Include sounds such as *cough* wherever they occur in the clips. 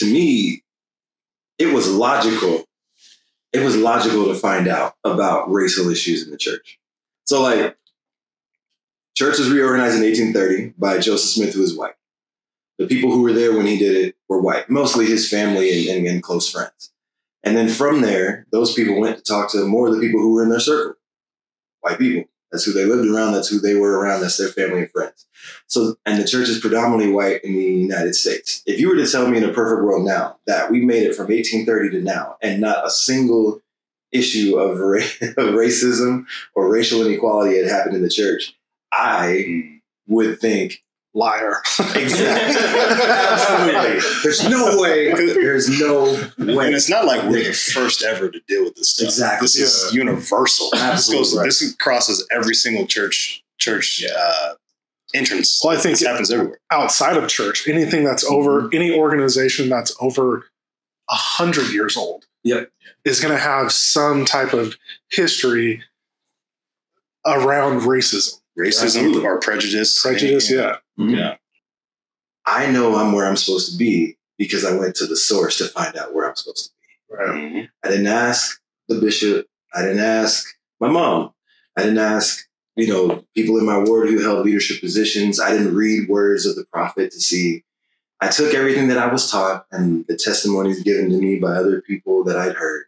to me, it was logical. It was logical to find out about racial issues in the church. So, like, church was reorganized in 1830 by Joseph Smith, who was white. The people who were there when he did it were white, mostly his family and, and, and close friends. And then from there, those people went to talk to more of the people who were in their circle, white people. That's who they lived around. That's who they were around. That's their family and friends. So, and the church is predominantly white in the United States. If you were to tell me in a perfect world now that we made it from 1830 to now and not a single issue of, ra- *laughs* of racism or racial inequality had happened in the church, I mm. would think Liar. exactly, *laughs* absolutely. There's no way. There's no way. And it's not like we're the first ever to deal with this stuff. Exactly. This is universal. Absolutely This goes. right. This crosses every single church church uh, entrance. Well, I think this happens everywhere. outside of church, anything that's over, Mm-hmm. any organization that's over a hundred years old, Yep. is going to have some type of history around racism, Racism Absolutely. or prejudice. prejudice. Yeah, Yeah. I know I'm where I'm supposed to be because I went to the source to find out where I'm supposed to be. Mhm. I didn't ask the bishop. I didn't ask my mom. I didn't ask, you know, people in my ward who held leadership positions. I didn't read words of the prophet to see. I took everything that I was taught and the testimonies given to me by other people that I'd heard,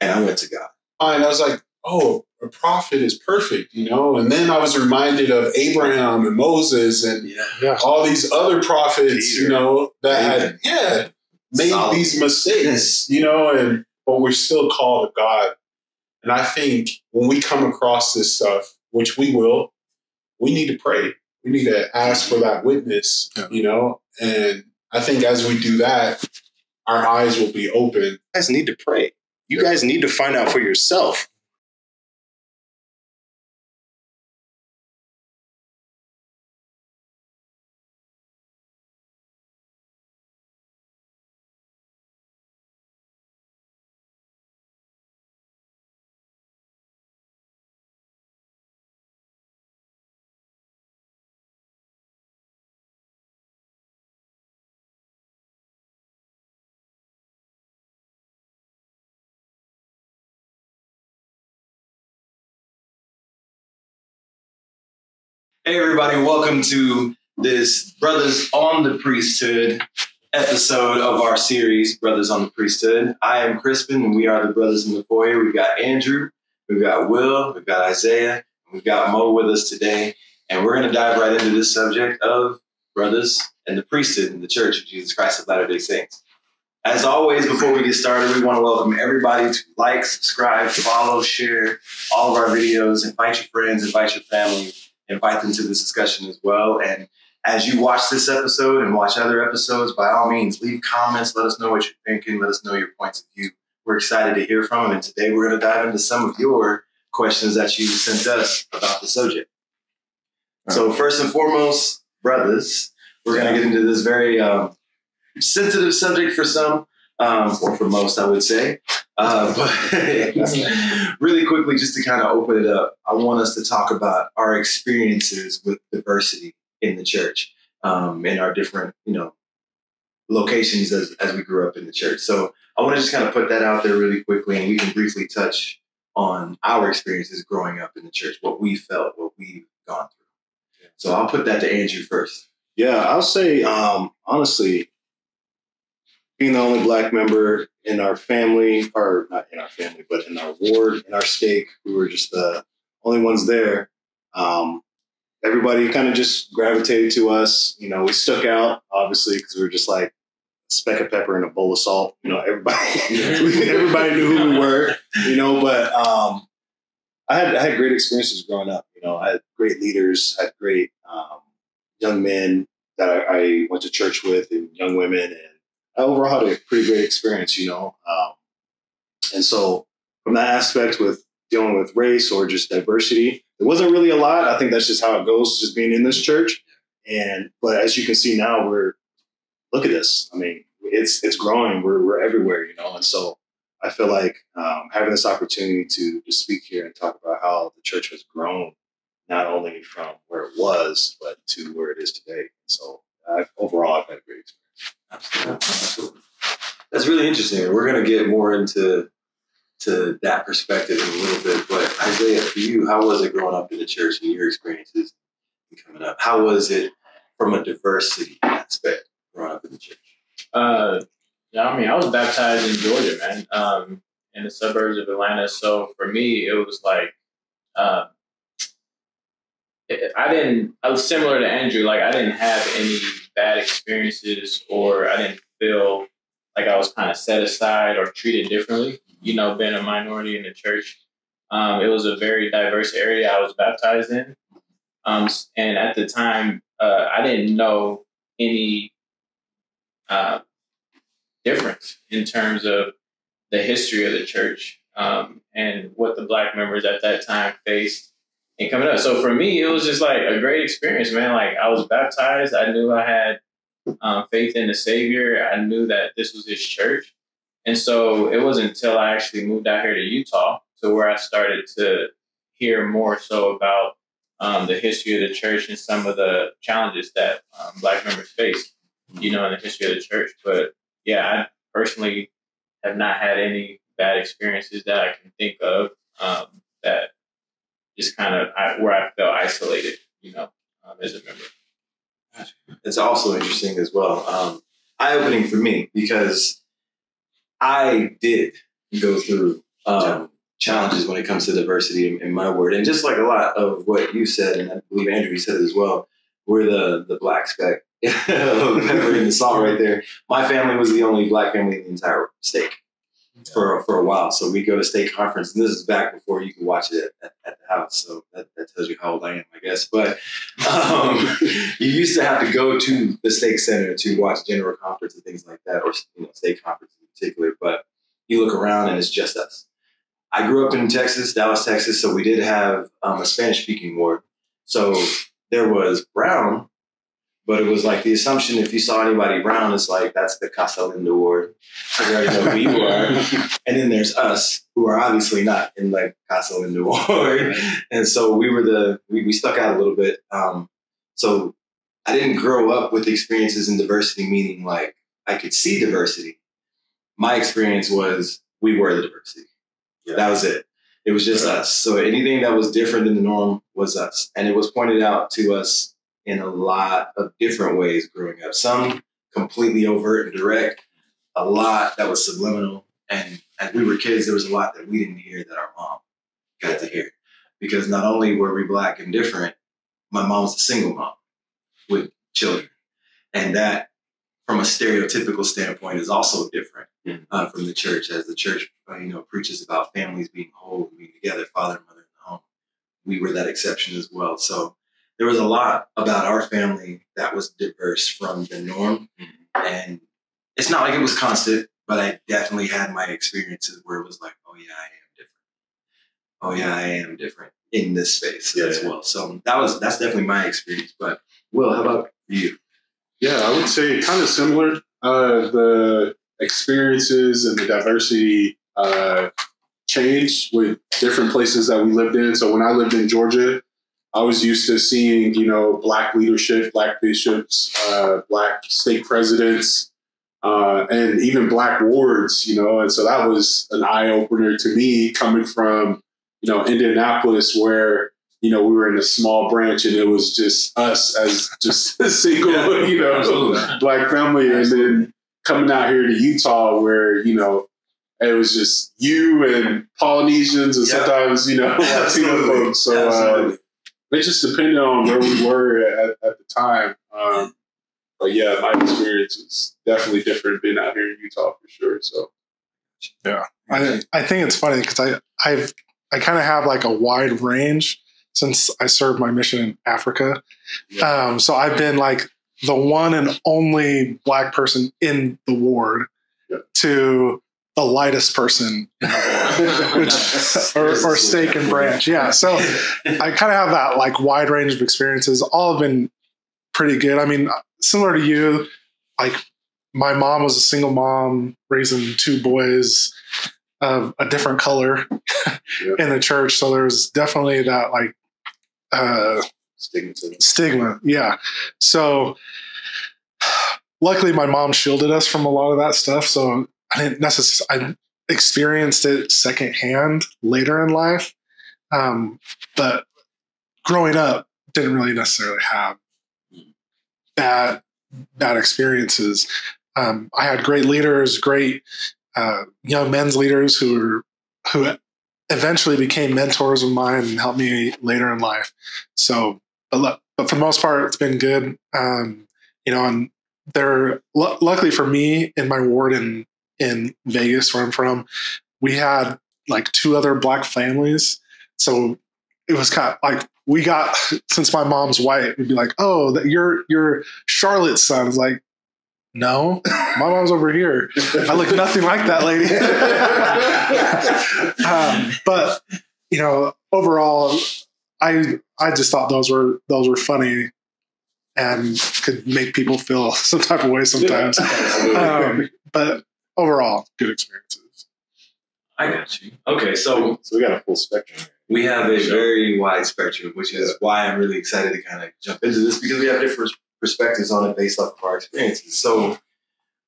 and I went to God. And I was like, oh, a prophet is perfect, you know? And then I was reminded of Abraham and Moses and Yeah. yeah. all these other prophets, Peter. you know, that David. had, yeah, made Solomon. these mistakes, you know, and but we're still called to God. And I think when we come across this stuff, which we will, we need to pray. We need to ask for that witness, Yeah. you know? And I think as we do that, our eyes will be open. You guys need to pray. You guys need to find out for yourself. Hey, everybody, welcome to this Brothaz on the Priesthood episode of our series, Brothaz on the Priesthood. I am Crispin, and we are the brothers in the foyer. We've got Andrew, we've got Will, we've got Isaiah, we've got Mo with us today. And we're going to dive right into this subject of brothers and the priesthood in the Church of Jesus Christ of Latter day Saints. As always, before we get started, we want to welcome everybody to like, subscribe, follow, share all of our videos, invite your friends, invite your family invite them to this discussion as well. And as you watch this episode and watch other episodes, by all means, leave comments. Let us know what you're thinking. Let us know your points of view. We're excited to hear from them. And today we're going to dive into some of your questions that you sent us about the subject. So, first and foremost, brothers, we're going to get into this very um, sensitive subject for some, um, or for most, I would say. Uh, *laughs* but really quickly, just to kind of open it up, I want us to talk about our experiences with diversity in the church, um, in our different, you know, locations as, as we grew up in the church. So I want to just kind of put that out there really quickly, and we can briefly touch on our experiences growing up in the church, what we felt, what we've gone through. So I'll put that to Andrew first. Yeah, I'll say um, honestly, being the only black member in our family, or not in our family, but in our ward, in our stake, we were just the only ones there. Um, everybody kind of just gravitated to us. You know, we stuck out obviously because we were just like a speck of pepper in a bowl of salt. You know, everybody, *laughs* everybody knew who we were. You know, but um, I had I had great experiences growing up. You know, I had great leaders, I had great um, young men that I, I went to church with, and young women, and I overall had a pretty great experience. You know, um, and so from that aspect with dealing with race or just diversity, it wasn't really a lot. I think that's just how it goes, just being in this church. And but as you can see now, we're look at this. I mean, it's it's growing. We're we're everywhere, you know, and so I feel like um, having this opportunity to to speak here and talk about how the church has grown, not only from where it was, but to where it is today. So I've, overall, I've had a great experience. That's really interesting. We're gonna get more into to that perspective in a little bit. But Isaiah, for you, how was it growing up in the church and your experiences coming up? How was it from a diversity aspect growing up in the church? Uh, yeah, I mean, I was baptized in Georgia, man, um, in the suburbs of Atlanta. So for me, it was like, uh, I didn't. I was similar to Andrew. Like, I didn't have any bad experiences, or I didn't feel like I was kind of set aside or treated differently. You know, being a minority in the church, um, it was a very diverse area I was baptized in, um, and at the time, uh, I didn't know any uh, difference in terms of the history of the church um, and what the black members at that time faced and coming up. So for me, it was just like a great experience, man. Like I was baptized. I knew I had um, faith in the Savior. I knew that this was His church, and so it wasn't until I actually moved out here to Utah to where I started to hear more so about um, the history of the church and some of the challenges that um, Black members face, you know, in the history of the church. But yeah, I personally have not had any bad experiences that I can think of um, that just kind of I, where I felt isolated, you know, um, as a member. It's also interesting as well. Um, Eye opening for me because I did go through um, challenges when it comes to diversity in, in, my word, and just like a lot of what you said, and I believe Andrew said it as well. We're the the black speck *laughs* in the song right there. My family was the only black family in the entire stake for for a while. So we go to stake conference, and this is back before you could watch it at, at the house. So that, that, tells you how old I am, I guess. But um, *laughs* you used to have to go to the stake center to watch general conference and things like that, or you know, stake conference in particular. But you look around, and it's just us. I grew up in Texas, Dallas, Texas, so we did have um, a Spanish speaking ward. So there was Brown, but it was like the assumption if you saw anybody brown, it's like that's the Casa Linda ward. So already know who you are. *laughs* and then there's us, who are obviously not in like Casa Linda ward. And so we were the we, we stuck out a little bit. Um, so I didn't grow up with experiences in diversity, meaning like I could see diversity. My experience was we were the diversity. Yeah. That was it. It was just right. us. So anything that was different than the norm was us. And it was pointed out to us in a lot of different ways growing up. Some completely overt and direct, a lot that was subliminal. And as we were kids, there was a lot that we didn't hear that our mom got to hear. Because not only were we black and different, my mom was a single mom with children. And that, from a stereotypical standpoint, is also different uh, from the church, as the church, uh, you know, preaches about families being whole, being together, father and mother in the home. We were that exception as well. So there was a lot about our family that was diverse from the norm. Mm-hmm. And it's not like it was constant, but I definitely had my experiences where it was like, oh yeah, I am different. Oh yeah, I am different in this space yeah, as well. So that was that's definitely my experience. But Will, how about you? Yeah, I would say kind of similar. Uh, the experiences and the diversity uh, changed with different places that we lived in. So when I lived in Georgia, I was used to seeing, you know, black leadership, black bishops, uh, black stake presidents, uh, and even black wards, you know, and so that was an eye opener to me coming from, you know, Indianapolis, where you know we were in a small branch and it was just us as just a *laughs* single, yeah, you know, absolutely. black family, and then coming out here to Utah, where you know it was just you and Polynesians and yeah. sometimes you know *laughs* Latino folks. So uh, it just depended on where we were at, at the time. Um, but yeah, my experience is definitely different being out here in Utah for sure. So yeah, I I think it's funny because I I've I kind of have like a wide range since I served my mission in Africa. Yeah. Um, so I've been like the one and only black person in the ward yeah. to the lightest person, which or, or stake and branch. Yeah. So I kind of have that like wide range of experiences. All have been pretty good. I mean, similar to you, like my mom was a single mom raising two boys of a different color in the church. So there's definitely that like uh, stigma. Stigma. Yeah. So luckily my mom shielded us from a lot of that stuff. So I didn't necessarily I experienced it secondhand later in life, um, but growing up didn't really necessarily have bad bad experiences. Um, I had great leaders, great uh, young men's leaders who were who eventually became mentors of mine and helped me later in life. So, but look, but for the most part, it's been good. Um, you know, and there, l- luckily for me in my ward in in Vegas, where I'm from, we had like two other black families. So it was kind of like we got *laughs* since my mom's white, we'd be like, "Oh, that you're you're Charlotte's son." It's like, no, *laughs* my mom's over here. I look nothing like that lady. *laughs* um, but you know, overall, I I just thought those were those were funny and could make people feel some type of way sometimes. Um, but overall, good experiences. I got you. Okay, so So we got a full spectrum. we have a very wide spectrum, which is why I'm really excited to kind of jump into this because we have different perspectives on it based off of our experiences. So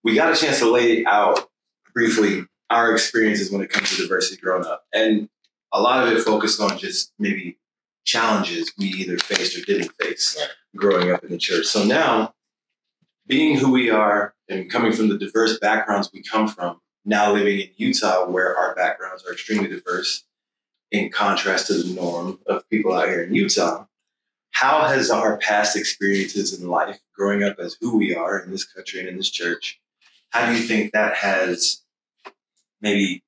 we got a chance to lay out briefly our experiences when it comes to diversity growing up. And a lot of it focused on just maybe challenges we either faced or didn't face growing up in the church. So now, being who we are and coming from the diverse backgrounds we come from, now living in Utah where our backgrounds are extremely diverse, in contrast to the norm of people out here in Utah, how has our past experiences in life, growing up as who we are in this country and in this church, how do you think that has maybe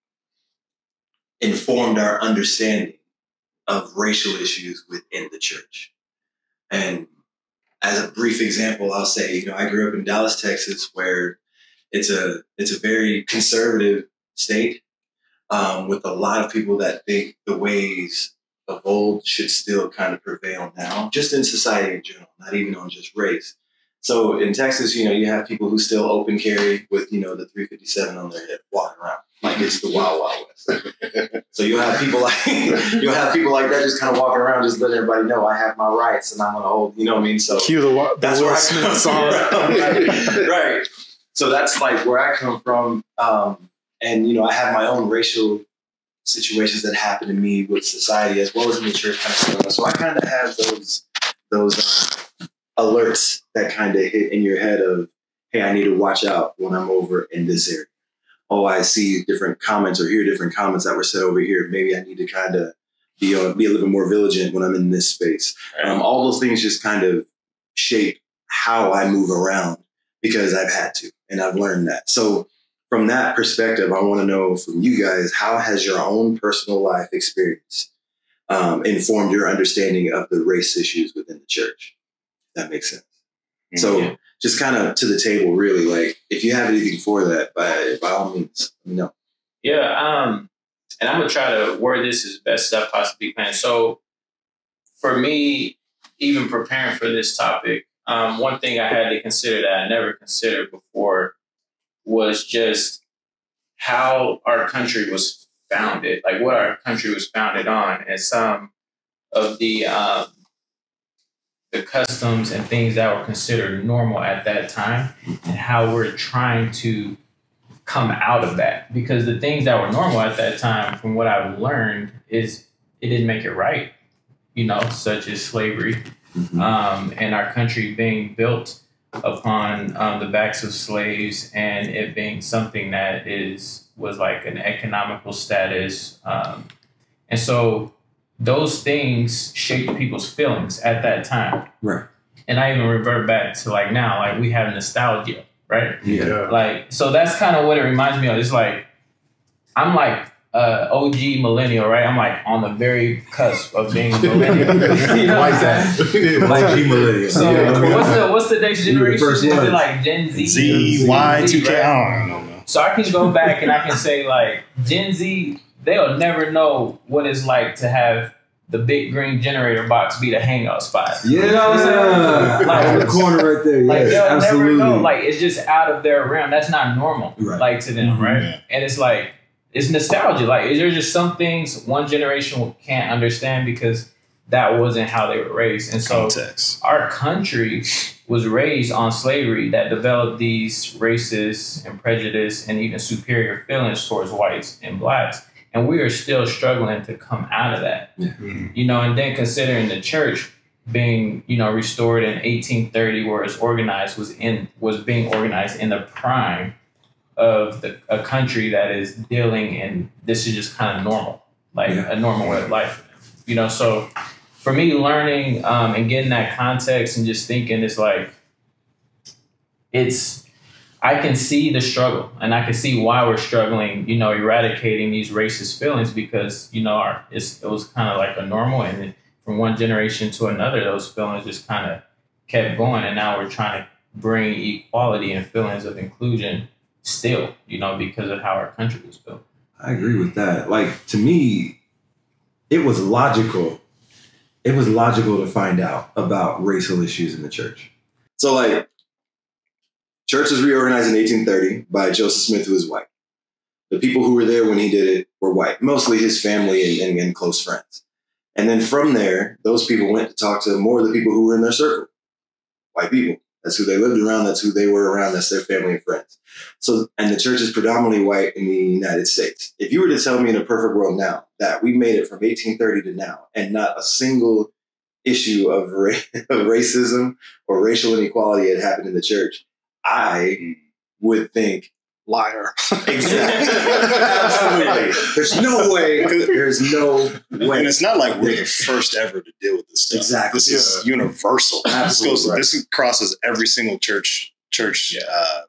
informed our understanding of racial issues within the church? And as a brief example, I'll say, you know, I grew up in Dallas, Texas, where it's a it's a very conservative state um, with a lot of people that think the ways of old should still kind of prevail now, just in society in general, not even on just race. So in Texas, you know, you have people who still open carry with, you know, the 357 on their hip walking around like it's the wild, wild west. *laughs* so you'll have people like *laughs* you'll have people like that just kind of walking around, just letting everybody know I have my rights and I'm gonna hold. You know what I mean? So Cue the, the that's Will where I Smith come song. from. *laughs* right. So that's like where I come from. Um, and you know, I have my own racial situations that happen to me with society as well as in the church kind of stuff. So I kind of have those those uh, alerts that kind of hit in your head of, hey, I need to watch out when I'm over in this area. Oh, I see different comments or hear different comments that were said over here. Maybe I need to kind of be uh, be a little bit more vigilant when I'm in this space. Um, all those things just kind of shape how I move around because I've had to and I've learned that. So from that perspective, I want to know from you guys how has your own personal life experience um, informed your understanding of the race issues within the church? That makes sense. So Yeah. just kind of to the table, really. Like if you have anything for that, by by all means, let me know. Yeah, um, and I'm gonna try to word this as best as I possibly can. So, for me, even preparing for this topic, um, one thing I had to consider that I never considered before was just how our country was founded, like what our country was founded on, and some of the um, the customs and things that were considered normal at that time, and how we're trying to come out of that. Because the things that were normal at that time from what i've learned is it didn't make it right you know such as slavery um, and our country being built upon um, the backs of slaves and it being something that is was like an economical status um, and so those things shaped people's feelings at that time Right. and i even revert back to like now like we have nostalgia right Yeah. like, so that's kind of what it reminds me of. It's like, I'm like uh, OG millennial, right? I'm like on the very cusp of being a millennial. *laughs* you know what I'm? Like G millennial. So what's the what's the next You the generation? first Is it like Gen Z? Z, Y, 2K. right? I don't know. So I can go back and I can say like Gen Z, they'll never know what it's like to have the big green generator box be the hangout spot. Yeah, You know what I'm saying? Like, on the corner right there. Like yes, they'll absolutely. never know. Like it's just out of their realm. That's not normal. Right. Like to them, Mhm. right? Yeah. And it's like it's nostalgia. Like there's just some things one generation can't understand because that wasn't how they were raised. And so Context. our country was raised on slavery that developed these racist and prejudice and even superior feelings towards whites and blacks. And we are still struggling to come out of that. Yeah. You know, and then considering the church being, you know, restored in 1830 where it's organized was in was being organized in the prime of the, a country that is dealing and this is just kind of normal, like Yeah. a normal way of life. You know, so for me, learning um, and getting that context and just thinking, it's like it's. I can see the struggle, and I can see why we're struggling. You know, eradicating these racist feelings because you know our it was kind of like a normal, and then from one generation to another, those feelings just kind of kept going, and now we're trying to bring equality and feelings of inclusion still. You know, because of how our country was built. I agree with that. Like to me, it was logical. It was logical to find out about racial issues in the church. So, like, church was reorganized in 1830 by Joseph Smith, who was white. The people who were there when he did it were white, mostly his family and, and, and close friends. And then from there, those people went to talk to more of the people who were in their circle, white people. That's who they lived around. That's who they were around. That's their family and friends. So, and the church is predominantly white in the United States. If you were to tell me in a perfect world now that we made it from 1830 to now and not a single issue of, ra- *laughs* of racism or racial inequality had happened in the church, I would think Liar. exactly. *laughs* Absolutely. There's no way. There's no way. And it's not like we're the first ever to deal with this stuff. Exactly. This is universal. This Absolutely goes. right. This crosses every single church church Yeah. uh,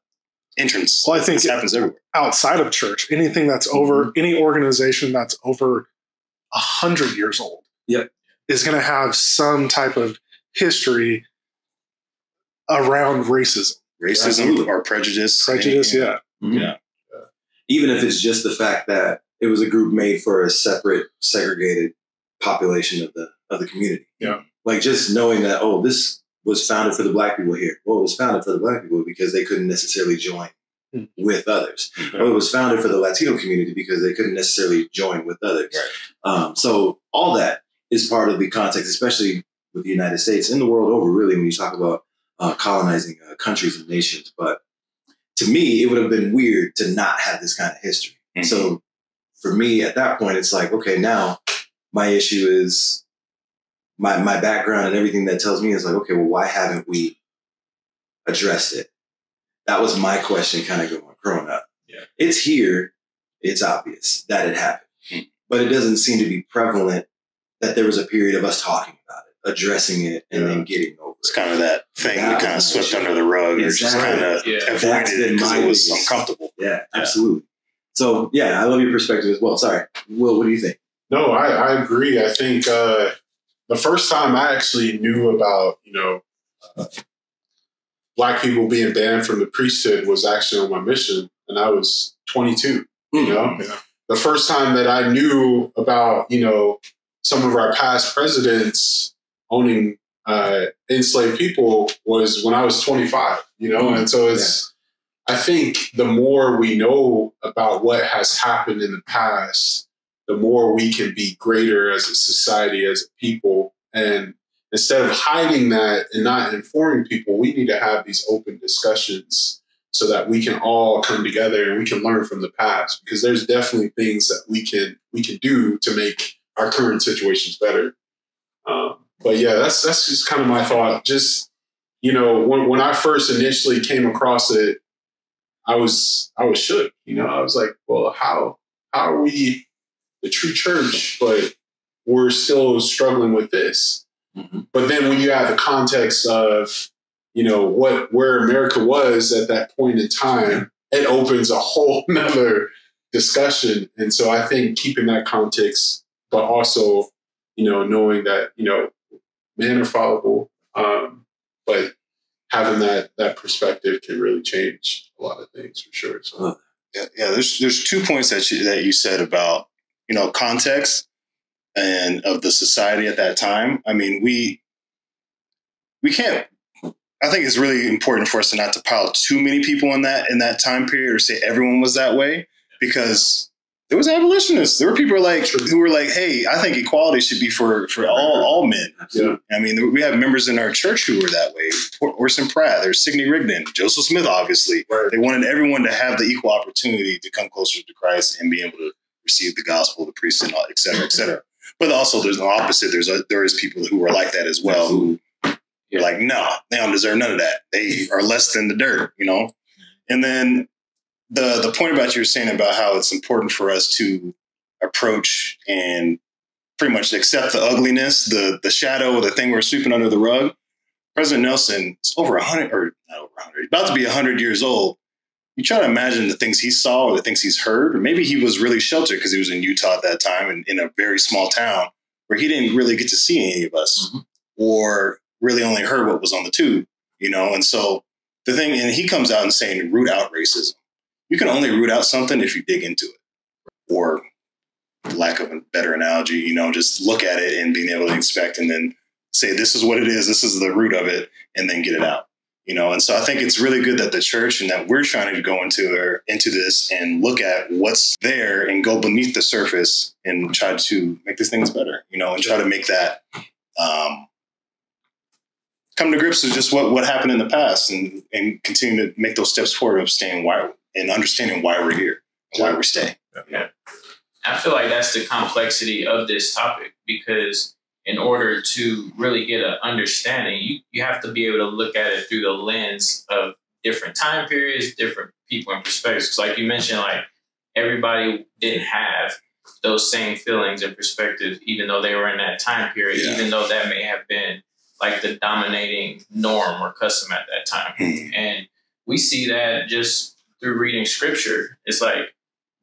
entrance. Well, I think this happens everywhere. outside of church, anything that's over any organization that's over a hundred years old, Yep. is going to have some type of history around racism, Racism Absolutely. or prejudice. prejudice. anything. Yeah, Mhm. Yeah. Even if it's just the fact that it was a group made for a separate, segregated population of the of the community. Yeah. Like just knowing that, oh, this was founded for the black people here. Well, it was founded for the black people because they couldn't necessarily join Hmm. with others. Or it was founded for the Latino community because they couldn't necessarily join with others. Um, so all that is part of the context, especially with the United States and the world over, really, when you talk about uh, colonizing uh, countries and nations. But to me, it would have been weird to not have this kind of history. Mhm. So for me, at that point, it's like, okay, now my issue is my my background and everything that tells me is like, okay, well, why haven't we addressed it? That was my question, kind of going growing up. Yeah. it's here. It's obvious that it happened, Mhm. but it doesn't seem to be prevalent that there was a period of us talking about it, addressing it, and then getting over It's it. kind of that thing That that kind of was swept under the rug or just kind of Yeah. Avoided it because it was biggest- uncomfortable. Yeah, absolutely. So yeah, I love your perspective as well. Sorry, Will, what do you think? No, I, I agree. I think uh, the first time I actually knew about, you know, uh, black people being banned from the priesthood was actually on my mission, and I was 22. You know, the first time that I knew about, you know, some of our past presidents owning uh, enslaved people was when I was 25. You know, and so it's. I think the more we know about what has happened in the past, the more we can be greater as a society, as a people. And instead of hiding that and not informing people, we need to have these open discussions so that we can all come together and we can learn from the past because there's definitely things that we can we can do to make our current situations better. Um, but yeah, that's that's just kind of my thought. Just you know, when when I first initially came across it, I was I was shook. You know, I was like, well, how how are we the true church, but we're still struggling with this. Mhm. But then when you have the context of, you know, what where America was at that point in time, it opens a whole *laughs* nother discussion. And so I think keeping that context, but also, you know, knowing that, you know, men are fallible, um, but having that that perspective can really change a lot of things for sure. So Yeah, yeah. There's there's two points that you that you said about you know context and of the society at that time. I mean, we we can't. I think it's really important for us to not to pile too many people in that in that time period or say everyone was that way because there was abolitionists. There were people like who were like, "Hey, I think equality should be for for all all men." Yeah. I mean, we have members in our church who were that way. Orson Pratt, there's Sidney Rigdon, Joseph Smith, obviously. Right. They wanted everyone to have the equal opportunity to come closer to Christ and be able to receive the gospel, the priesthood, et cetera, et cetera. But also, there's the opposite. There's a, there is people who are like that as well, who are like, no, they don't deserve none of that. They are less than the dirt, you know. And then the the point about you were saying about how it's important for us to approach and pretty much accept the ugliness, the the shadow, the thing we're sweeping under the rug. President Nelson is over hundred or not over hundred, about to be hundred years old. You try to imagine the things he saw or the things he's heard, or maybe he was really sheltered because he was in Utah at that time and in a very small town where he didn't really get to see any of us Mhm. or really only heard what was on the tube, you know. And so the thing, and he comes out and saying, root out racism. You can only root out something if you dig into it, or lack of a better analogy, you know, just look at it and being able to inspect and then say, this is what it is, this is the root of it, and then get it out. You know, and so I think it's really good that the church and that we're trying to go into or into this and look at what's there and go beneath the surface and try to make these things better, you know, and try to make that um, come to grips with just what, what happened in the past and, and continue to make those steps forward of staying why and understanding why we're here, why we're stay. I feel like that's the complexity of this topic because in order to really get an understanding, you, you have to be able to look at it through the lens of different time periods, different people and perspectives. like you mentioned, like everybody didn't have those same feelings and perspectives, even though they were in that time period, Yeah. even though that may have been like the dominating norm or custom at that time. Hmm. And we see that just through reading scripture. It's like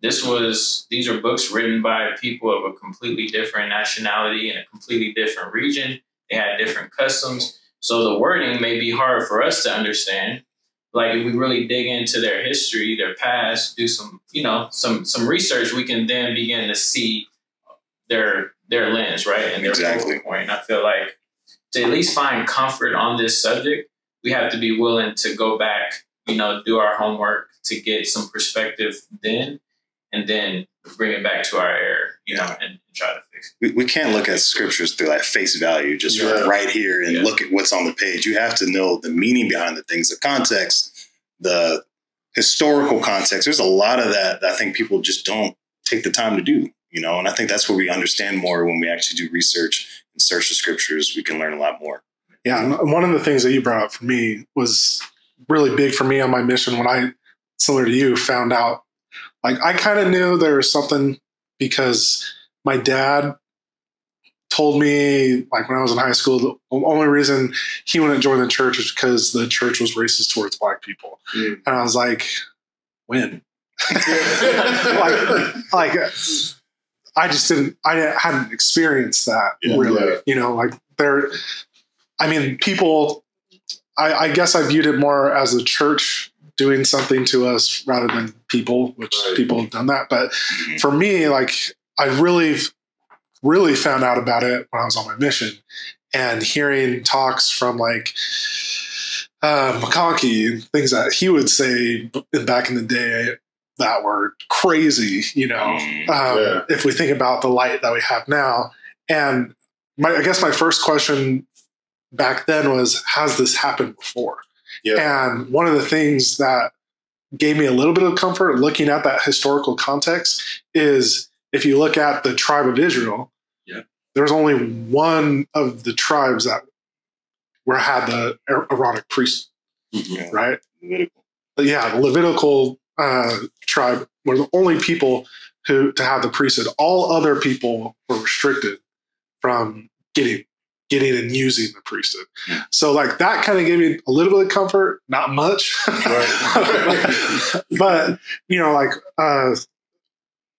this was these are books written by people of a completely different nationality in a completely different region. They had different customs. So the wording may be hard for us to understand. Like if we really dig into their history, their past, do some, you know, some some research, we can then begin to see their their lens, right? And their Exactly. point. And I feel like to at least find comfort on this subject, we have to be willing to go back, you know, do our homework to get some perspective then, and then bring it back to our air, you know, and try to fix We, we can't look at scriptures through like face value, just Yeah. right here and Yeah. look at what's on the page. You have to know the meaning behind the things, the context, the historical context. There's a lot of that, that I think people just don't take the time to do, you know, and I think that's where we understand more when we actually do research and search the scriptures. We can learn a lot more. Yeah, one of the things that you brought up for me was really big for me on my mission when I, similar to you, found out. Like I kind of knew there was something because my dad told me, like when I was in high school, the only reason he wouldn't join the church was because the church was racist towards black people, Mm. and I was like, when? *laughs* like, like I just didn't, I hadn't experienced that Yeah. really. Yeah. You know, like there, I mean, people, I, I guess I viewed it more as a church doing something to us rather than people, which Right. people have done that. But Mhm. for me, like, I really, really found out about it when I was on my mission and hearing talks from like, uh, McConkie and things that he would say back in the day that were crazy, you know, Mm. um, Yeah. if we think about the light that we have now. And my, I guess my first question back then was, has this happened before? Yeah. And one of the things that gave me a little bit of comfort looking at that historical context is if you look at the tribe of Israel, Yeah. there's only one of the tribes that were had the Aaronic priest, Yeah. right? Levitical. Yeah, the Levitical uh, tribe were the only people who to have the priesthood. All other people were restricted from getting getting and using the priesthood. Yeah. So like that kind of gave me a little bit of comfort, not much. Right. *laughs* but you know, like uh,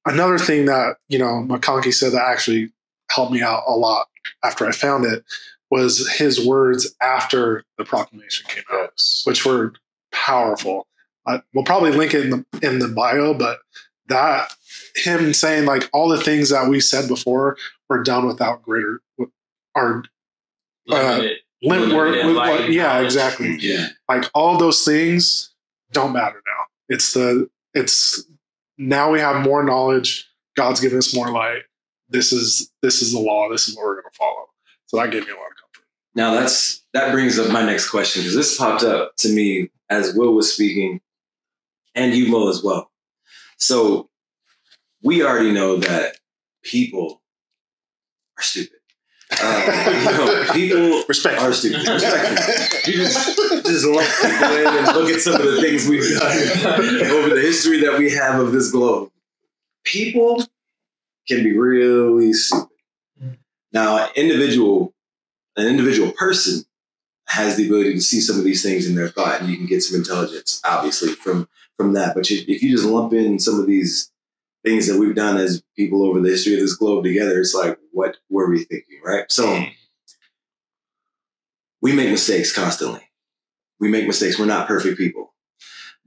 another thing that you know McConkie said that actually helped me out a lot after I found it was his words after the proclamation came out which were powerful. I, we'll probably link it in the in the bio, but that him saying like all the things that we said before were done without greater are limited. limit. Uh, were, Limited were- light yeah, knowledge. exactly. Yeah. Like all those things don't matter now. It's the it's now we have more knowledge God's given us more light. This is this is the law. This is what we're going to follow. So that gave me a lot of comfort. Now that's that brings up my next question because this popped up to me as Will was speaking, and you Mo as well. So we already know that people are stupid. Uh, you *laughs* know, people Respect. are stupid. *laughs* Respectfully. You just just lump people in and look at some of the things we've done over the history that we have of this globe. People can be really stupid. Now, an individual, an individual person has the ability to see some of these things in their thought, and you can get some intelligence, obviously, from from that. But if you just lump in some of these things that we've done as people over the history of this globe together, it's like, what were we thinking, right? So we make mistakes constantly. We make mistakes. We're not perfect people.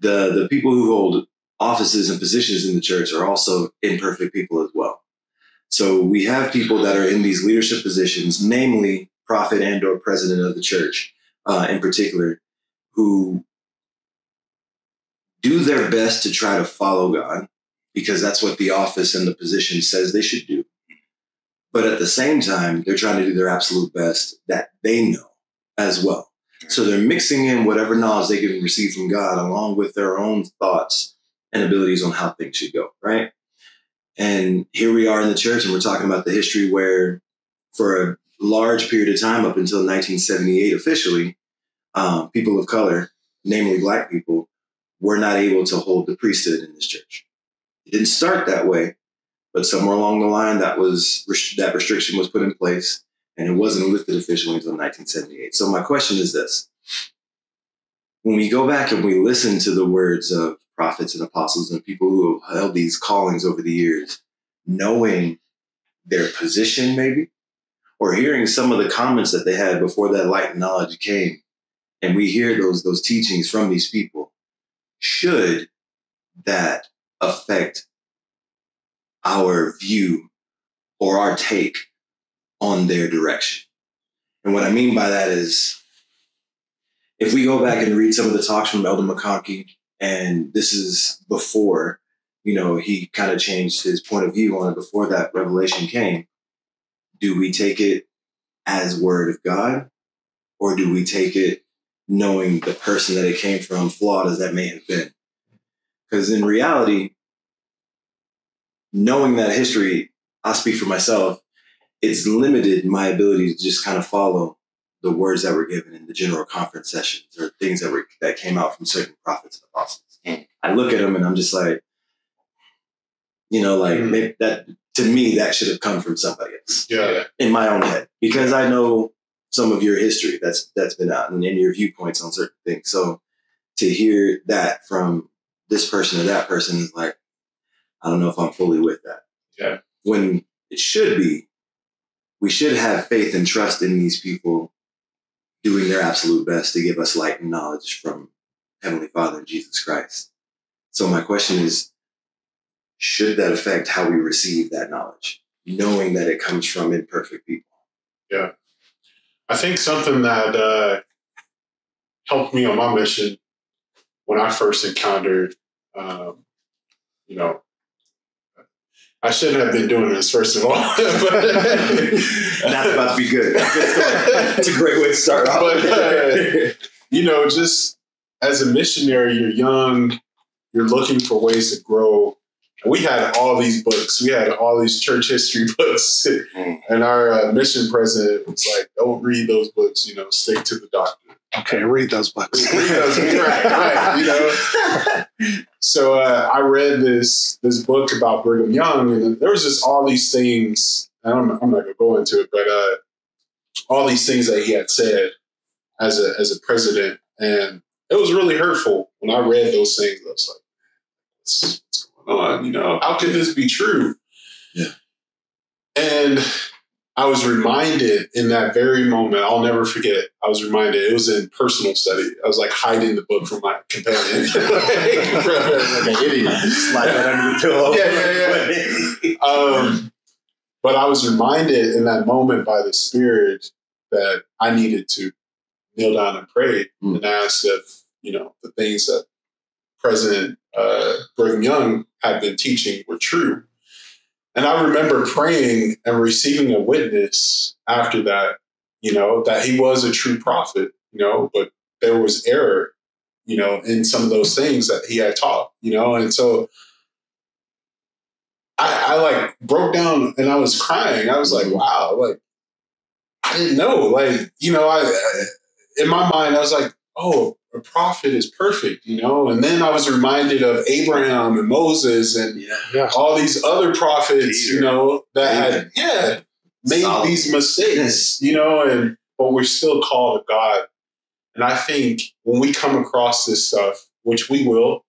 The the people who hold offices and positions in the church are also imperfect people as well. So we have people that are in these leadership positions, namely prophet and or president of the church uh, in particular, who do their best to try to follow God because that's what the office and the position says they should do. But at the same time, they're trying to do their absolute best that they know as well. So they're mixing in whatever knowledge they can receive from God along with their own thoughts and abilities on how things should go, right? And here we are in the church, and we're talking about the history where, for a large period of time, up until 1978 officially, um, people of color, namely black people, were not able to hold the priesthood in this church. Didn't start that way, but somewhere along the line, that was that restriction was put in place, and it wasn't lifted officially until 1978. So my question is this: When we go back and we listen to the words of prophets and apostles and people who have held these callings over the years, knowing their position, maybe, or hearing some of the comments that they had before that light and knowledge came, and we hear those those teachings from these people, should that affect our view or our take on their direction? And what I mean by that is, if we go back and read some of the talks from Elder McConkie, and this is before, you know, he kind of changed his point of view on it before that revelation came. Do we take it as word of God, or do we take it knowing the person that it came from, flawed as that may have been? Because in reality, knowing that history, I'll speak for myself, it's limited my ability to just kind of follow the words that were given in the general conference sessions or things that were that came out from certain prophets and apostles. I look at them and I'm just like, you know, like Mm. maybe that to me that should have come from somebody else Yeah. in my own head because I know some of your history that's that's been out and, and your viewpoints on certain things. So to hear that from this person or that person is like, I don't know if I'm fully with that. Yeah. When it should be, we should have faith and trust in these people doing their absolute best to give us light and knowledge from Heavenly Father and Jesus Christ. So my question is, should that affect how we receive that knowledge, knowing that it comes from imperfect people? Yeah. I think something that uh, helped me on my mission when I first encountered, um, you know, I shouldn't have been doing this first of all. *laughs* *laughs* That's about to be good. It's a great way to start off. But, uh, you know, just as a missionary, you're young, you're looking for ways to grow. And we had all these books. We had all these church history *laughs* books. Mm. And our uh, mission president was like, don't read those books, you know, stick to the doctor. Okay, read those books. Read those, right, right, you know. *laughs* So uh, I read this this book about Brigham Young, and there was just all these things. and I'm, I'm not going to go into it, but uh, all these things that he had said as a as a president, and it was really hurtful when I read those things. I was like, what's, what's going on? You know, how could this be true? Yeah. And I was reminded in that very moment, I'll never forget. I was reminded, it was in personal study. I was like hiding the book from my companion. like an idiot. Slide that under the pillow. Yeah, yeah, Um, but I was reminded in that moment by the Spirit that I needed to kneel down and pray Mm. and ask if, you know, the things that President uh, Brigham Young had been teaching were true. and I remember praying and receiving a witness after that, you know, that he was a true prophet, you know, but there was error, you know, in some of those things that he had taught, you know, and so I, I like broke down and I was crying. I was like, wow, like I didn't know, like you know, I in my mind I was like, oh, a prophet is perfect, you know, and then I was reminded of Abraham and Moses and Yeah. Yeah. all these other prophets, Peter. you know, that had yeah made Solomon. these mistakes, you know, and but we're still called to God. And I think when we come across this stuff, which we will,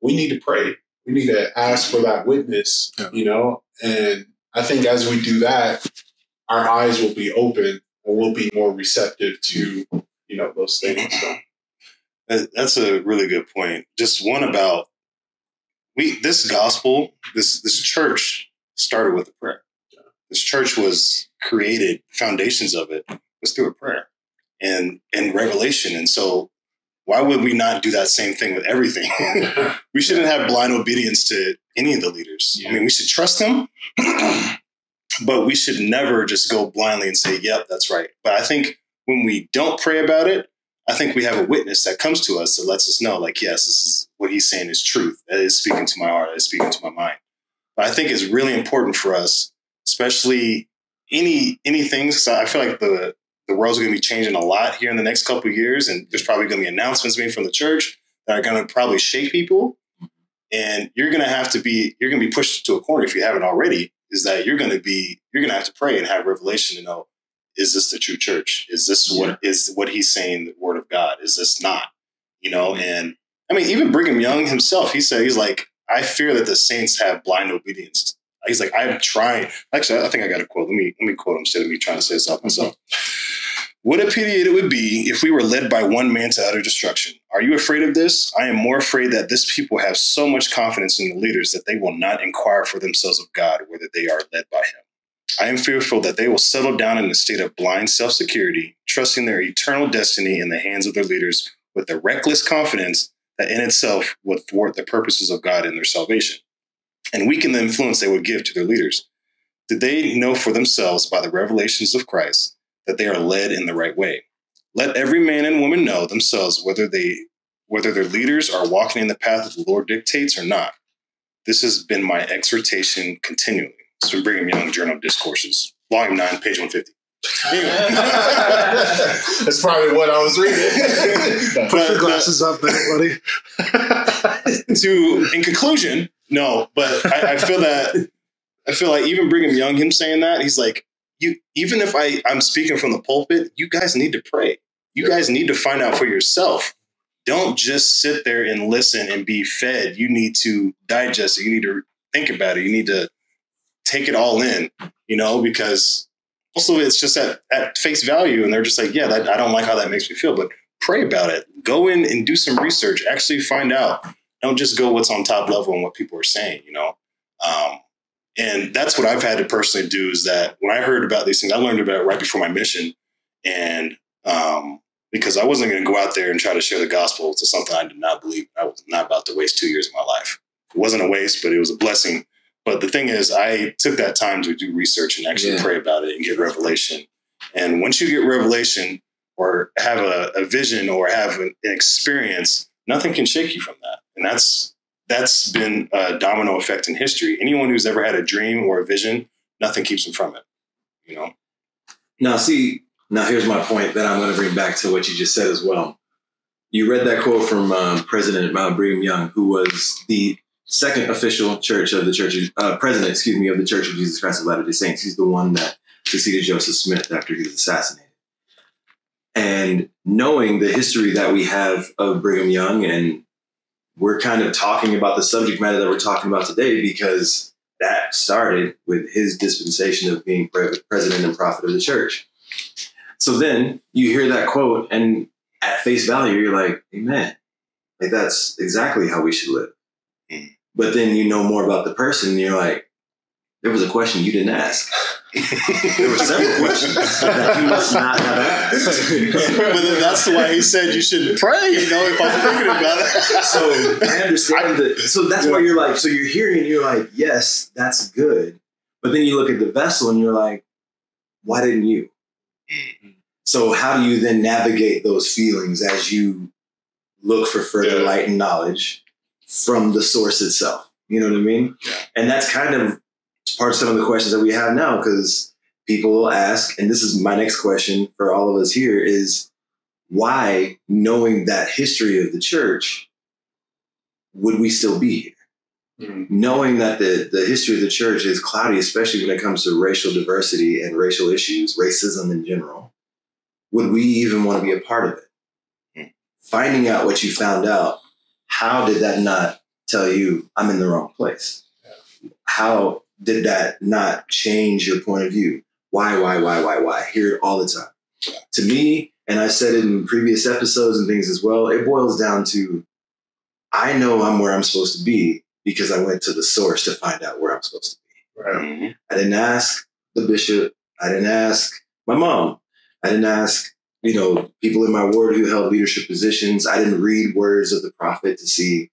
we need to pray. We need to ask for that witness, Yeah. you know. And I think as we do that, our eyes will be open and we'll be more receptive to, you know, those things. So. That- That's a really good point. Just one about we this gospel, this this church started with a prayer. This church was created, foundations of it was through a prayer and and revelation. And so why would we not do that same thing with everything? *laughs* we shouldn't have blind obedience to any of the leaders. I mean, we should trust them, *clears throat* but we should never just go blindly and say, "Yep, that's right." But I think when we don't pray about it, I think we have a witness that comes to us that lets us know, like, yes, this is what he's saying is truth. That is speaking to my heart. It is speaking to my mind. But I think it's really important for us, especially any anything. So I feel like the the world's going to be changing a lot here in the next couple years, and there's probably going to be announcements made from the church that are going to probably shake people. And you're going to have to be you're going to be pushed to a corner if you haven't already. Is that you're going to be you're going to have to pray and have revelation to know is this the true church? Is this what is what he's saying the word of God? Is this not? You know, and I mean, even Brigham Young himself, he said he's like, I fear that the saints have blind obedience. He's like, I'm trying. Actually, I think I got a quote. Let me let me quote him instead of me trying to say this off myself. What a pity it would be if we were led by one man to utter destruction. Are you afraid of this? I am more afraid that this people have so much confidence in the leaders that they will not inquire for themselves of God whether they are led by him. I am fearful that they will settle down in a state of blind self security, trusting their eternal destiny in the hands of their leaders with a reckless confidence that in itself would thwart the purposes of God in their salvation and weaken the influence they would give to their leaders. Did they know for themselves by the revelations of Christ that they are led in the right way? Let every man and woman know themselves whether they whether their leaders are walking in the path that the Lord dictates or not. This has been my exhortation continually. It's from Brigham Young Journal of Discourses, Volume 9, page 150. That's probably what I was reading. Put your But- uh, glasses up there, buddy. *laughs* to in conclusion, no, but I, I feel that I feel like even Brigham Young, him saying that, he's like, you even if I, I'm speaking from the pulpit, you guys need to pray. You guys need to find out for yourself. Don't just sit there and listen and be fed. You need to digest it. You need to think about it. You need to take it all in, you know, because also it's just at, at face value. And they're just like, yeah, that, I don't like how that makes me feel, but pray about it. Go in and do some research. Actually find out don't just go what's on top level and what people are saying, you know? Um, and that's what I've had to personally do is that when I heard about these things, I learned about it right before my mission. And um, because I wasn't going to go out there and try to share the gospel to something I did not believe, I was not about to waste two years of my life. It wasn't a waste, but it was a blessing. But the thing is, I took that time to do research and actually Yeah. pray about it and get revelation. And once you get revelation or have a, a vision or have an, experience, nothing can shake you from that. And that's that's been a domino effect in history. Anyone who's ever had a dream or a vision, nothing keeps them from it. You know, Now, see, now here's my point that I'm going to bring back to what you just said as well. You read that quote from um, President Mount Brigham Young, who was the second official church of the Church, of, uh, president, excuse me, of the Church of Jesus Christ of Latter Day Saints. He's the one that succeeded Joseph Smith after he was assassinated. And knowing the history that we have of Brigham Young, and we're kind of talking about the subject matter that we're talking about today because that started with his dispensation of being pre- president and prophet of the church. So then you hear that quote, and at face value, you're like, Amen. Like that's exactly how we should live. But then you know more about the person, and you're like, there was a question you didn't ask. *laughs* There were several questions that you must not have asked. but then that's why he said you shouldn't pray. You know, if I'm thinking about it. so I understand that. So that's why you're like, so you're hearing, and you're like, yes, that's good. But then you look at the vessel and you're like, why didn't you? So how do you then navigate those feelings as you look for further Yeah. light and knowledge from the source itself? You know what I mean? Yeah. And that's kind of part of some of the questions that we have now because people will ask, and this is my next question for all of us here is why, knowing that history of the church, would we still be here? Mhm. knowing that the, the history of the church is cloudy, especially when it comes to racial diversity and racial issues, racism in general, would we even want to be a part of it? Finding out what you found out, how did that not tell you I'm in the wrong place? How did that not change your point of view? Why, why, why, why, why? I Hear it all the time. To me, and I said it in previous episodes and things as well, it boils down to I know I'm where I'm supposed to be because I went to the source to find out where I'm supposed to be. Right. Mm-hmm. I didn't ask the bishop. I didn't ask my mom. I didn't ask, you know, people in my ward who held leadership positions. I didn't read words of the prophet to see.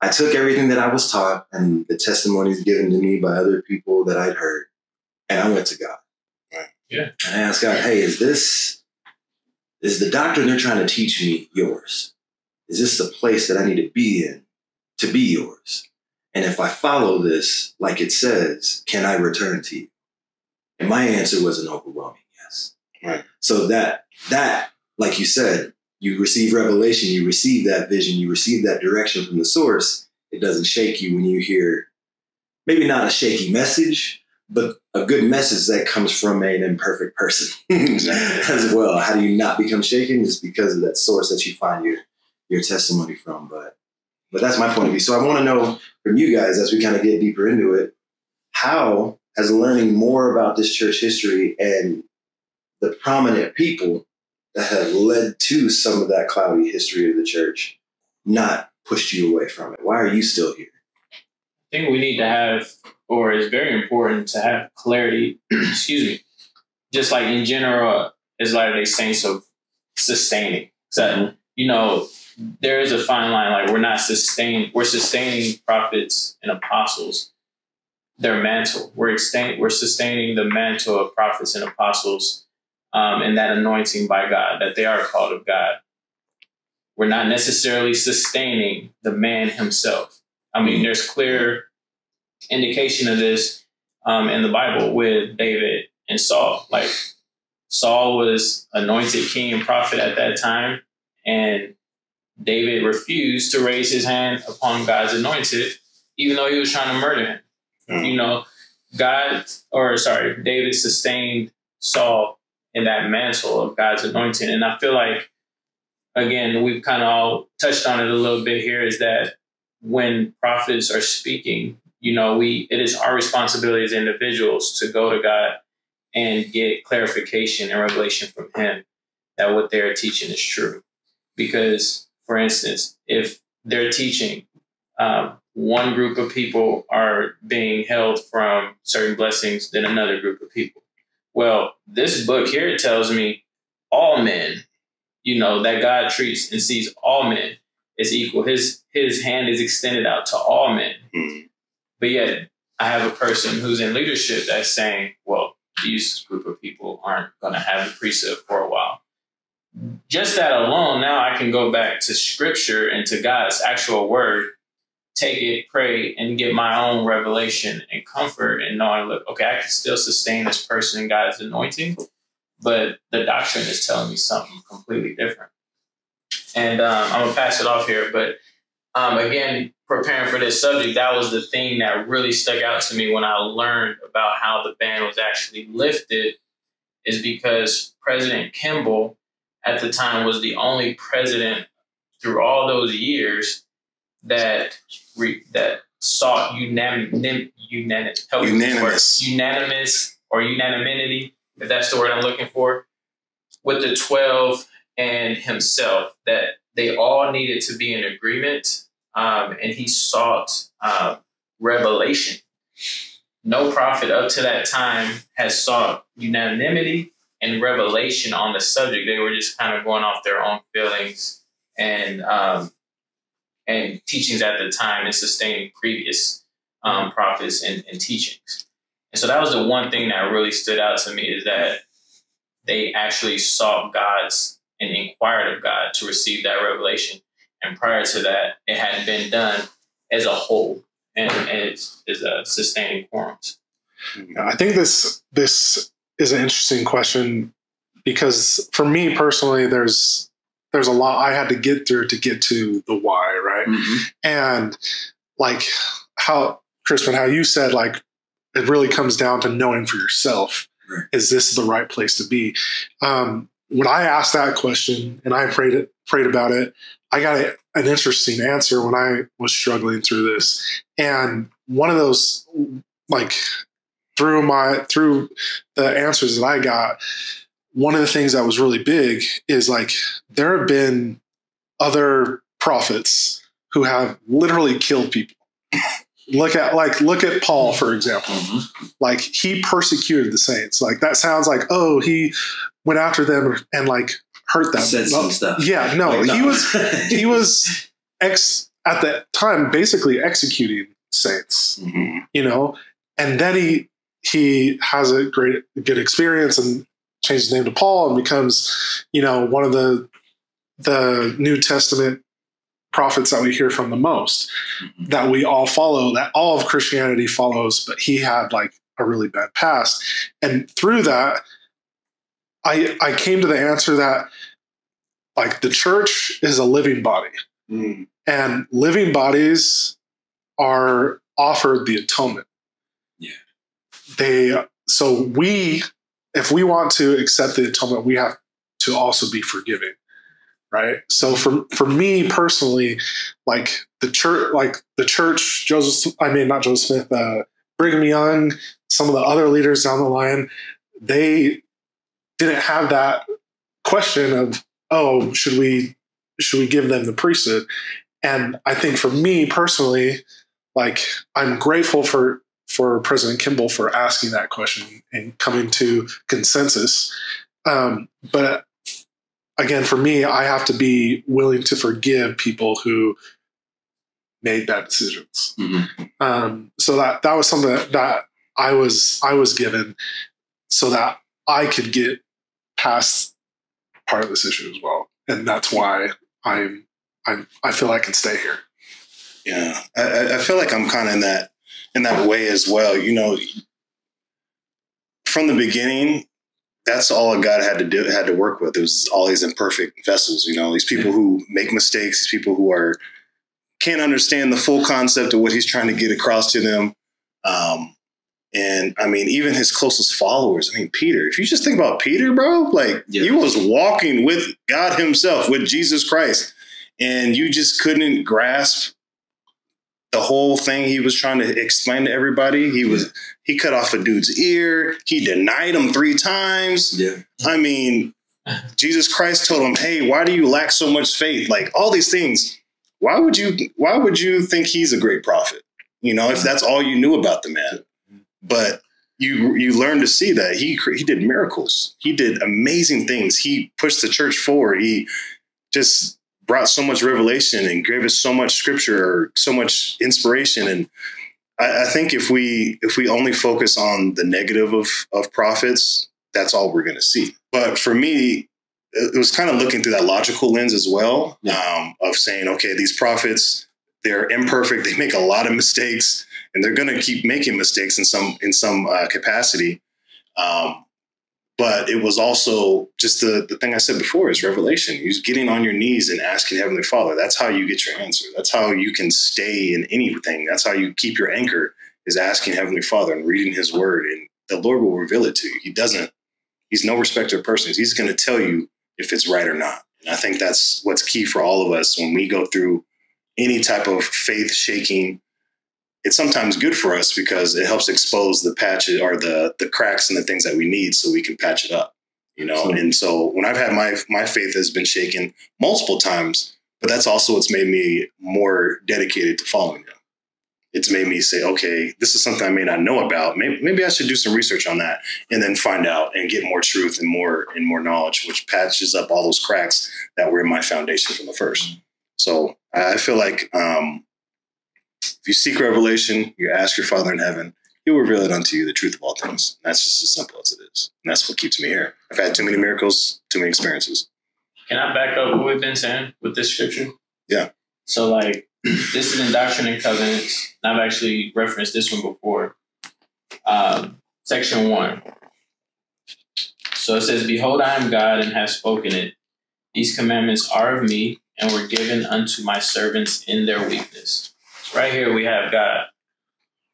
I took everything that I was taught and the testimonies given to me by other people that I'd heard, and I went to God. Right. Yeah. And I asked God, hey, is this, is the doctrine they're trying to teach me yours? Is this the place that I need to be in to be yours? And if I follow this like it says, can I return to you? And my answer was an overwhelming yes. Right. So that that, like you said, you receive revelation, you receive that vision, you receive that direction from the source. It doesn't shake you when you hear maybe not a shaky message, but a good message that comes from an imperfect person *laughs* as well. How do you not become shaken? It's because of that source that you find your your testimony from. But but that's my point of view. So I want to know from you guys as we kind of get deeper into it, how has learning more about this church history and the prominent people that have led to some of that cloudy history of the church not pushed you away from it? Why are you still here? I think we need to have, or it's very important to have clarity. *clears throat* excuse me. Just like in general, as Latter Day Saints of sustaining. So you know, there is a fine line. Like we're not sustaining, we're sustaining prophets and apostles. Their mantle. We're extending, we're sustaining the mantle of prophets and apostles, um, and that anointing by God that they are called of God. We're not necessarily sustaining the man himself. I mean, there's clear indication of this um, in the Bible with David and Saul. Like Saul was anointed king and prophet at that time, and David refused to raise his hand upon God's anointed, even though he was trying to murder him. Mm. You know, God, or sorry, David sustained Saul in that mantle of God's anointing. And I feel like, again, we've kind of all touched on it a little bit here is that when prophets are speaking, you know, we it is our responsibility as individuals to go to God and get clarification and revelation from Him that what they're teaching is true. Because, for instance, if they're teaching um, one group of people are being held from certain blessings than another group of people. Well, this book here tells me all men, you know, that God treats and sees all men as equal. His his hand is extended out to all men. Mhm. But yet I have a person who's in leadership that's saying, well, these group of people aren't gonna have the priesthood for a while. Just that alone, now I can go back to scripture and to God's actual word take it, pray, and get my own revelation and comfort and knowing, look, okay, I can still sustain this person in God's anointing, but the doctrine is telling me something completely different. And um, I'm gonna pass it off here, but um, again, preparing for this subject, that was the thing that really stuck out to me when I learned about how the ban was actually lifted, is because President Kimball at the time was the only president through all those years that re, that sought unanim, unanim, help me with this word. Unanimous. unanimous or unanimity, if that's the word I'm looking for, with the 12 and himself, that they all needed to be in agreement. Um, and he sought uh, revelation. No prophet up to that time has sought unanimity and revelation on the subject. They were just kind of going off their own feelings and um, and teachings at the time and sustaining previous um, prophets and, and teachings. And so that was the one thing that really stood out to me is that they actually sought God's and inquired of God to receive that revelation. And prior to that, it hadn't been done as a whole and, and as, as a sustaining quorums. I think this this is an interesting question because for me personally, there's there's a lot I had to get through to get to the why, right? Mhm. And like how Crispin, how you said, like it really comes down to knowing for yourself. Right. Is this the right place to be? Um, when I asked that question and I prayed it, prayed about it, I got a, an interesting answer when I was struggling through this. And one of those, like through my through the answers that I got, one of the things that was really big is like there have been other prophets who have literally killed people. look at like look at Paul for example. Mhm. Like he persecuted the saints. Like that sounds like oh he went after them and like hurt them. Said No, some stuff. Yeah, no, Like, he was he *laughs* was ex at that time basically executing saints Mhm. you know and then he he has a great good experience and changes his name to paul and becomes you know one of the the new testament prophets that we hear from the most Mhm. that we all follow that all of christianity follows but he had like a really bad past and through that i i came to the answer that like the church is a living body Mm. and living bodies are offered the atonement. Yeah. They so we if we want to accept the atonement, we have to also be forgiving. Right. So for for me personally, like the church like the church, Joseph I mean not Joseph Smith, uh Brigham Young, some of the other leaders down the line, they didn't have that question of, oh, should we should we give them the priesthood? And I think for me personally, like I'm grateful for for President Kimball for asking that question and coming to consensus. Um, but again, for me, I have to be willing to forgive people who made bad decisions. Mhm. Um, so that that was something that, that I was I was given so that I could get past part of this issue as well, and that's why I'm I'm I feel I can stay here. Yeah, I- I, I feel like I'm kind of in that in that way as well. You know, from the beginning, that's all God had to do had to work with. It was all these imperfect vessels. You know, these people who make mistakes, these people who are can't understand the full concept of what He's trying to get across to them. Um, and I mean, even his closest followers. I mean, Peter. If you just think about Peter, bro, like Yeah. he was walking with God Himself, with Jesus Christ, and you just couldn't grasp the whole thing he was trying to explain to everybody. He was he cut off a dude's ear. He denied him three times. Yeah. I mean, Jesus Christ told him, "Hey, why do you lack so much faith?" Like all these things. Why would you? Why would you think he's a great prophet? You know, if that's all you knew about the man. But you you learn to see that he he did miracles. He did amazing things. He pushed the church forward. He just brought so much revelation and gave us so much scripture, or so much inspiration. And I, I think if we if we only focus on the negative of of prophets, that's all we're going to see. But for me, it was kind of looking through that logical lens as well um, of saying, okay, these prophets they're imperfect. They make a lot of mistakes, and they're going to keep making mistakes in some in some uh, capacity. Um, but it was also just the the thing I said before is revelation. You're getting on your knees and asking Heavenly Father. That's how you get your answer. That's how you can stay in anything. That's how you keep your anchor is asking Heavenly Father and reading His Word, and the Lord will reveal it to you. He doesn't. He's no respecter of persons. He's going to tell you if it's right or not. And I think that's what's key for all of us when we go through any type of faith shaking. It's sometimes good for us because it helps expose the patches or the the cracks and the things that we need so we can patch it up. You know, and so when I've had my my faith has been shaken multiple times, but that's also what's made me more dedicated to following him. It's made me say, okay, this is something I may not know about. Maybe, maybe I should do some research on that and then find out and get more truth and more and more knowledge, which patches up all those cracks that were in my foundation from the first. So I I feel like um, if you seek revelation, you ask your Father in heaven, He will reveal it unto you, the truth of all things. And that's just as simple as it is. And that's what keeps me here. I've had too many miracles, too many experiences. Can I back up what we've been saying with this scripture? Yeah. So, like, this is in Doctrine and Covenants. And I've actually referenced this one before. Um, section one. So it says, Behold, I am God and have spoken it. These commandments are of me and were given unto my servants in their weakness. So right here we have God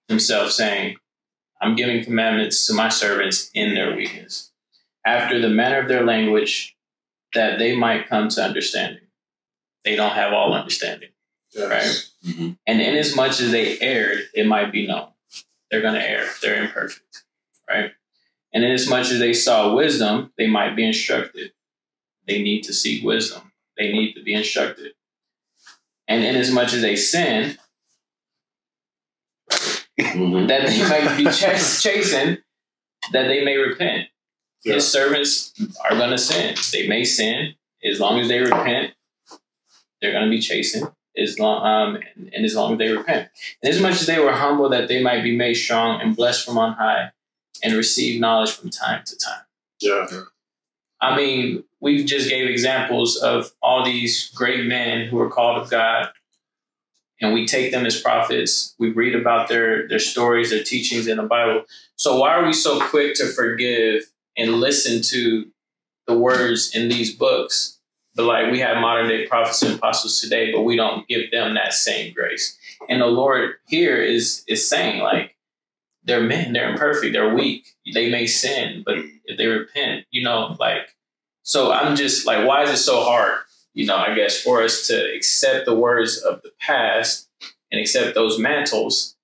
himself saying, I'm giving commandments to my servants in their weakness, after the manner of their language, that they might come to understanding. They don't have all understanding, Yes. right? Mhm. And inasmuch as they erred, it might be known. They're going to err. They're imperfect, right? And inasmuch as they saw wisdom, they might be instructed. They need to seek wisdom. They need to be instructed. And inasmuch as they sin, Mhm. that they might be *laughs* chas- chastened, that they may repent. Yeah. His servants are going to sin. They may sin as long as they repent. They're going to be chastened as long um, and, and as long as they repent. And as much as they were humble, that they might be made strong and blessed from on high, and receive knowledge from time to time. Yeah. I mean, we just gave examples of all these great men who are called of God, and we take them as prophets. We read about their their stories, their teachings in the Bible. So why are we so quick to forgive and listen to the words in these books? But like we have modern day prophets and apostles today, but we don't give them that same grace. And the Lord here is is saying like they're men, they're imperfect, they're weak, they may sin, but if they repent, you know, like so I'm just like, why is it so hard, you know, I guess, for us to accept the words of the past and accept those mantles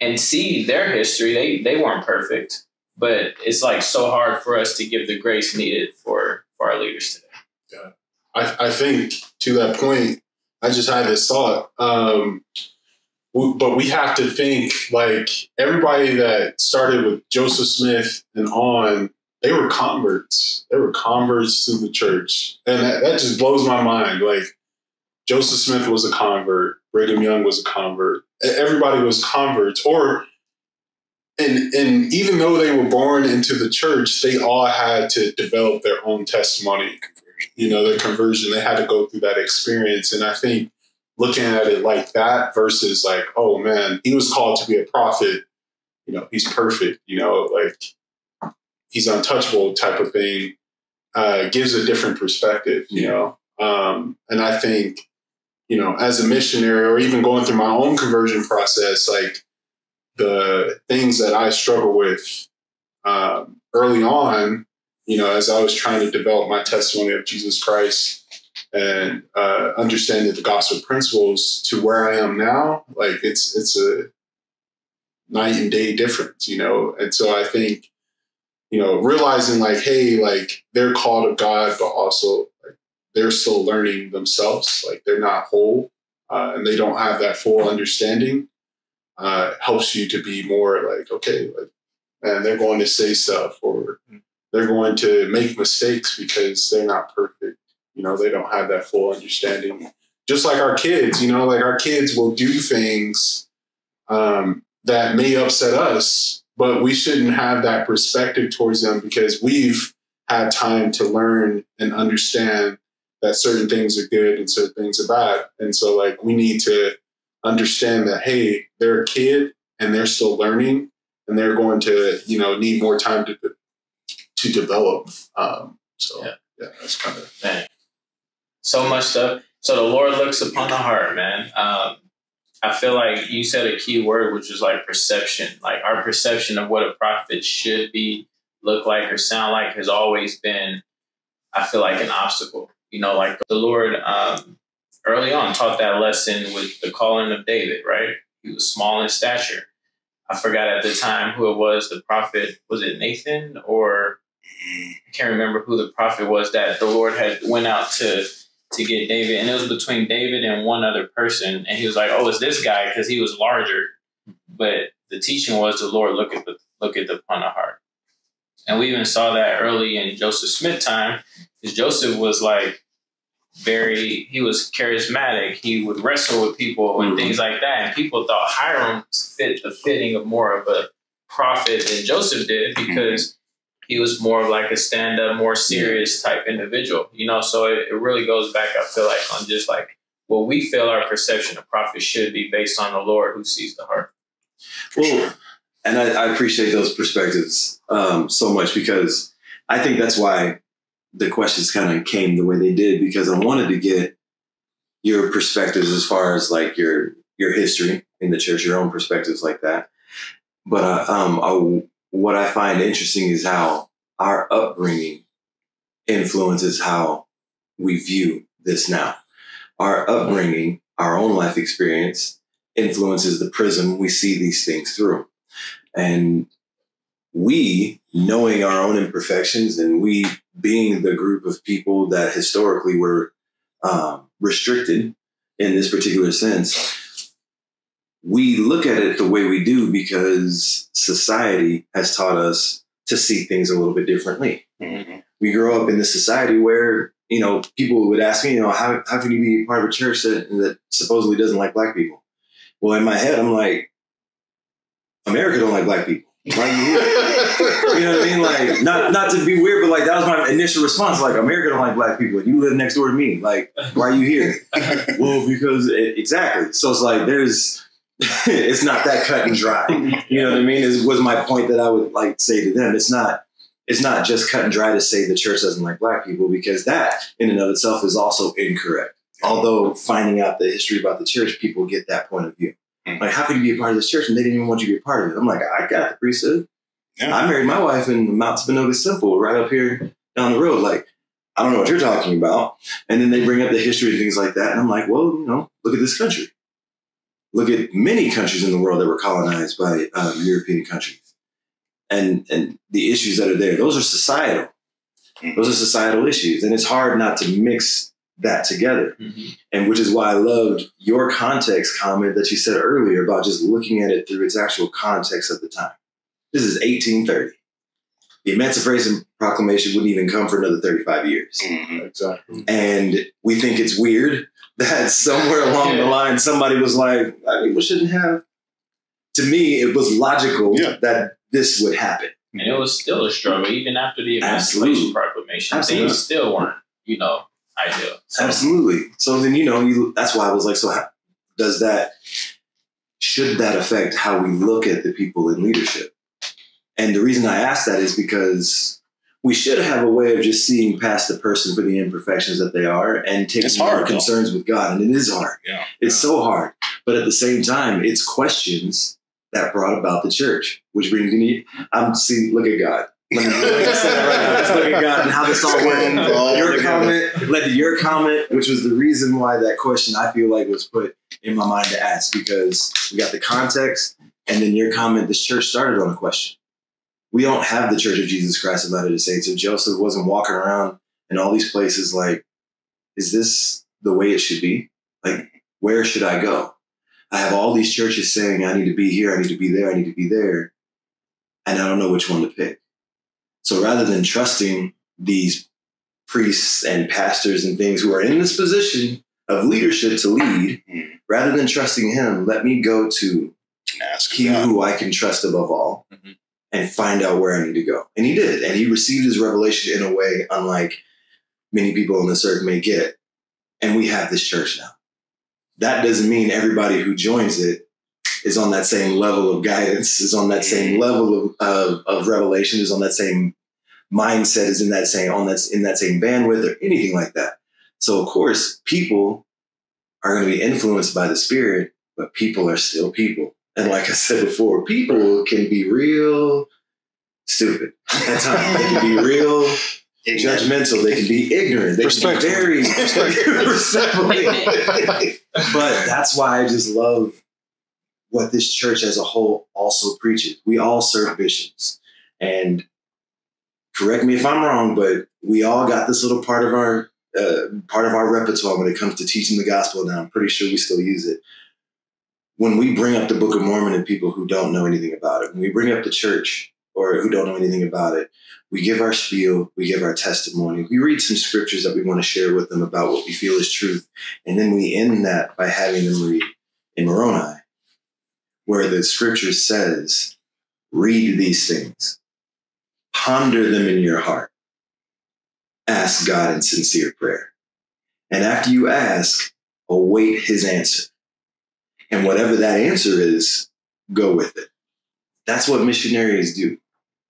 and see their history. They they weren't perfect, but it's like so hard for us to give the grace needed for for our leaders today. Yeah. I, I think to that point, I just had this thought. Um, w- but we have to think like everybody that started with Joseph Smith and on, they were converts. They were converts to the church. And that, that just blows my mind. Like Joseph Smith was a convert, Brigham Young was a convert. Everybody was converts. Or and and even though they were born into the church, they all had to develop their own testimony you know, their conversion, they had to go through that experience. And I think looking at it like that versus like, oh man, he was called to be a prophet, you know, he's perfect, you know, like he's untouchable type of thing, uh, gives a different perspective, you know. Um, and I think, you know, as a missionary or even going through my own conversion process, like the things that I struggle with um, early on, you know, as I was trying to develop my testimony of Jesus Christ and uh, understanding the gospel principles to where I am now, like it's it's a night and day difference, you know. And so I think, you know, realizing like, hey, like they're called of God, but also like they're still learning themselves, like they're not whole, uh, and they don't have that full understanding. Uh, helps you to be more like, okay, like, and they're going to say stuff or they're going to make mistakes because they're not perfect. You know, they don't have that full understanding. Just like our kids, you know, like our kids will do things um, that may upset us, but we shouldn't have that perspective towards them because we've had time to learn and understand that certain things are good and certain things are bad. And so, like, we need to understand that, hey, they're a kid and they're still learning and they're going to, you know, need more time to to develop. Um, so Yeah. yeah, that's kind of Man, so much stuff. So the Lord looks upon the heart, man. Um, I feel like you said a key word, which is like perception. Like our perception of what a prophet should be, look like, or sound like has always been, I feel like, an obstacle. You know, like the Lord um, early on taught that lesson with the calling of David, right? He was small in stature. I forgot at the time who it was. The prophet was it Nathan or I can't remember who the prophet was that the Lord had went out to to get David, and it was between David and one other person, and he was like, "Oh, it's this guy because he was larger." But the teaching was the Lord look at the look at the upon the heart, and we even saw that early in Joseph Smith time, because Joseph was like very he was charismatic. He would wrestle with people and Mhm. things like that. And people thought Hyrum fit the fitting of more of a prophet than Joseph did because he was more of like a stand up, more serious type individual. You know, so it, it really goes back, I feel like, on just like what we feel our perception of prophet should be based on the Lord who sees the heart. Well, and I, I appreciate those perspectives um, so much because I think that's why the questions kind of came the way they did because I wanted to get your perspectives as far as like your your history in the church, your own perspectives like that. But uh, um, I, what I find interesting is how our upbringing influences how we view this now. Our upbringing, our own life experience, influences the prism we see these things through. And we, knowing our own imperfections and we being the group of people that historically were um, restricted in this particular sense, we look at it the way we do because society has taught us to see things a little bit differently. Mhm. We grow up in this society where, you know, people would ask me, you know, how, how can you be part of a church that, that supposedly doesn't like black people? Well, in my head, I'm like, America don't like black people. Why are you here? *laughs* You know what I mean? Like, not not to be weird, but like that was my initial response. Like, America don't like black people. You live next door to me. Like, why are you here? *laughs* well, because it, exactly. So it's like there's, *laughs* it's not that cut and dry. *laughs* You know what I mean? Is was my point that I would like say to them. It's not. It's not just cut and dry to say the church doesn't like black people because that in and of itself is also incorrect. Although finding out the history about the church, people get that point of view. Mhm. Like, how could you be a part of this church and they didn't even want you to be a part of it? I'm like, I got the priesthood. Yeah. I married my wife in Mount Timpanogos Temple, right up here down the road. Like, I don't know what you're talking about. And then they bring up the history and things like that. And I'm like, well, you know, look at this country. Look at many countries in the world that were colonized by um, European countries. And, and the issues that are there, those are societal. Those are societal issues. And it's hard not to mix that together. And which is why I loved your context comment that you said earlier about just looking at it through its actual context of the time. This is 1830. The Emancipation Proclamation wouldn't even come for another 35 years. Mhm. Exactly. And we think it's weird that somewhere along the line somebody was like, "Black people shouldn't have. To me, it was logical Yeah. that this would happen. And it was still a struggle, even after the. Emancipation Proclamation. Absolutely. Things still weren't, you know, ideal. So, Absolutely. So then, you know, you, that's why I was like, so how, does that, should that affect how we look at the people in leadership? And the reason I ask that is because we should have a way of just seeing past the person for the imperfections that they are and taking It's hard, our though. concerns with God. And it is hard. Yeah. It's so hard. But at the same time, it's questions that brought about the church, which brings me, I'm see, look at God. Let me, like I said right now, just look at God and how this all worked. All Your comment led to your comment, which was the reason why that question I feel like was put in my mind to ask because we got the context, and then your comment. This church started on a question. We don't have the Church of Jesus Christ of Latter-day Saints. If Joseph wasn't walking around in all these places, like, is this the way it should be? Like, where should I go? I have all these churches saying I need to be here, I need to be there, I need to be there, and I don't know which one to pick. So rather than trusting these priests and pastors and things who are in this position of leadership to lead, Mhm. rather than trusting him, let me go to Ask he God. who I can trust above all Mhm. And find out where I need to go. And he did. And he received his revelation in a way unlike many people on this earth may get. And we have this church now. That doesn't mean everybody who joins it is on that same level of guidance, is on that same mm. level of, of, of revelation, is on that same mindset, is in that same on that in that same bandwidth or anything like that. So of course, people are going to be influenced by the spirit, but people are still people. And like I said before, people can be real stupid at times. *laughs* They can be real judgmental. They can be ignorant. They can be very *laughs* respectfully. But that's why I just love what this church as a whole also preaches. We all serve bishops. And correct me if I'm wrong, but we all got this little part of our uh, part of our repertoire when it comes to teaching the gospel now. I'm pretty sure we still use it. When we bring up the Book of Mormon and people who don't know anything about it, when we bring up the church or who don't know anything about it. We give our spiel, we give our testimony, we read some scriptures that we want to share with them about what we feel is truth. And then we end that by having them read in Moroni, where the scripture says, read these things, ponder them in your heart, ask God in sincere prayer. And after you ask, await his answer. And whatever that answer is, go with it. That's what missionaries do.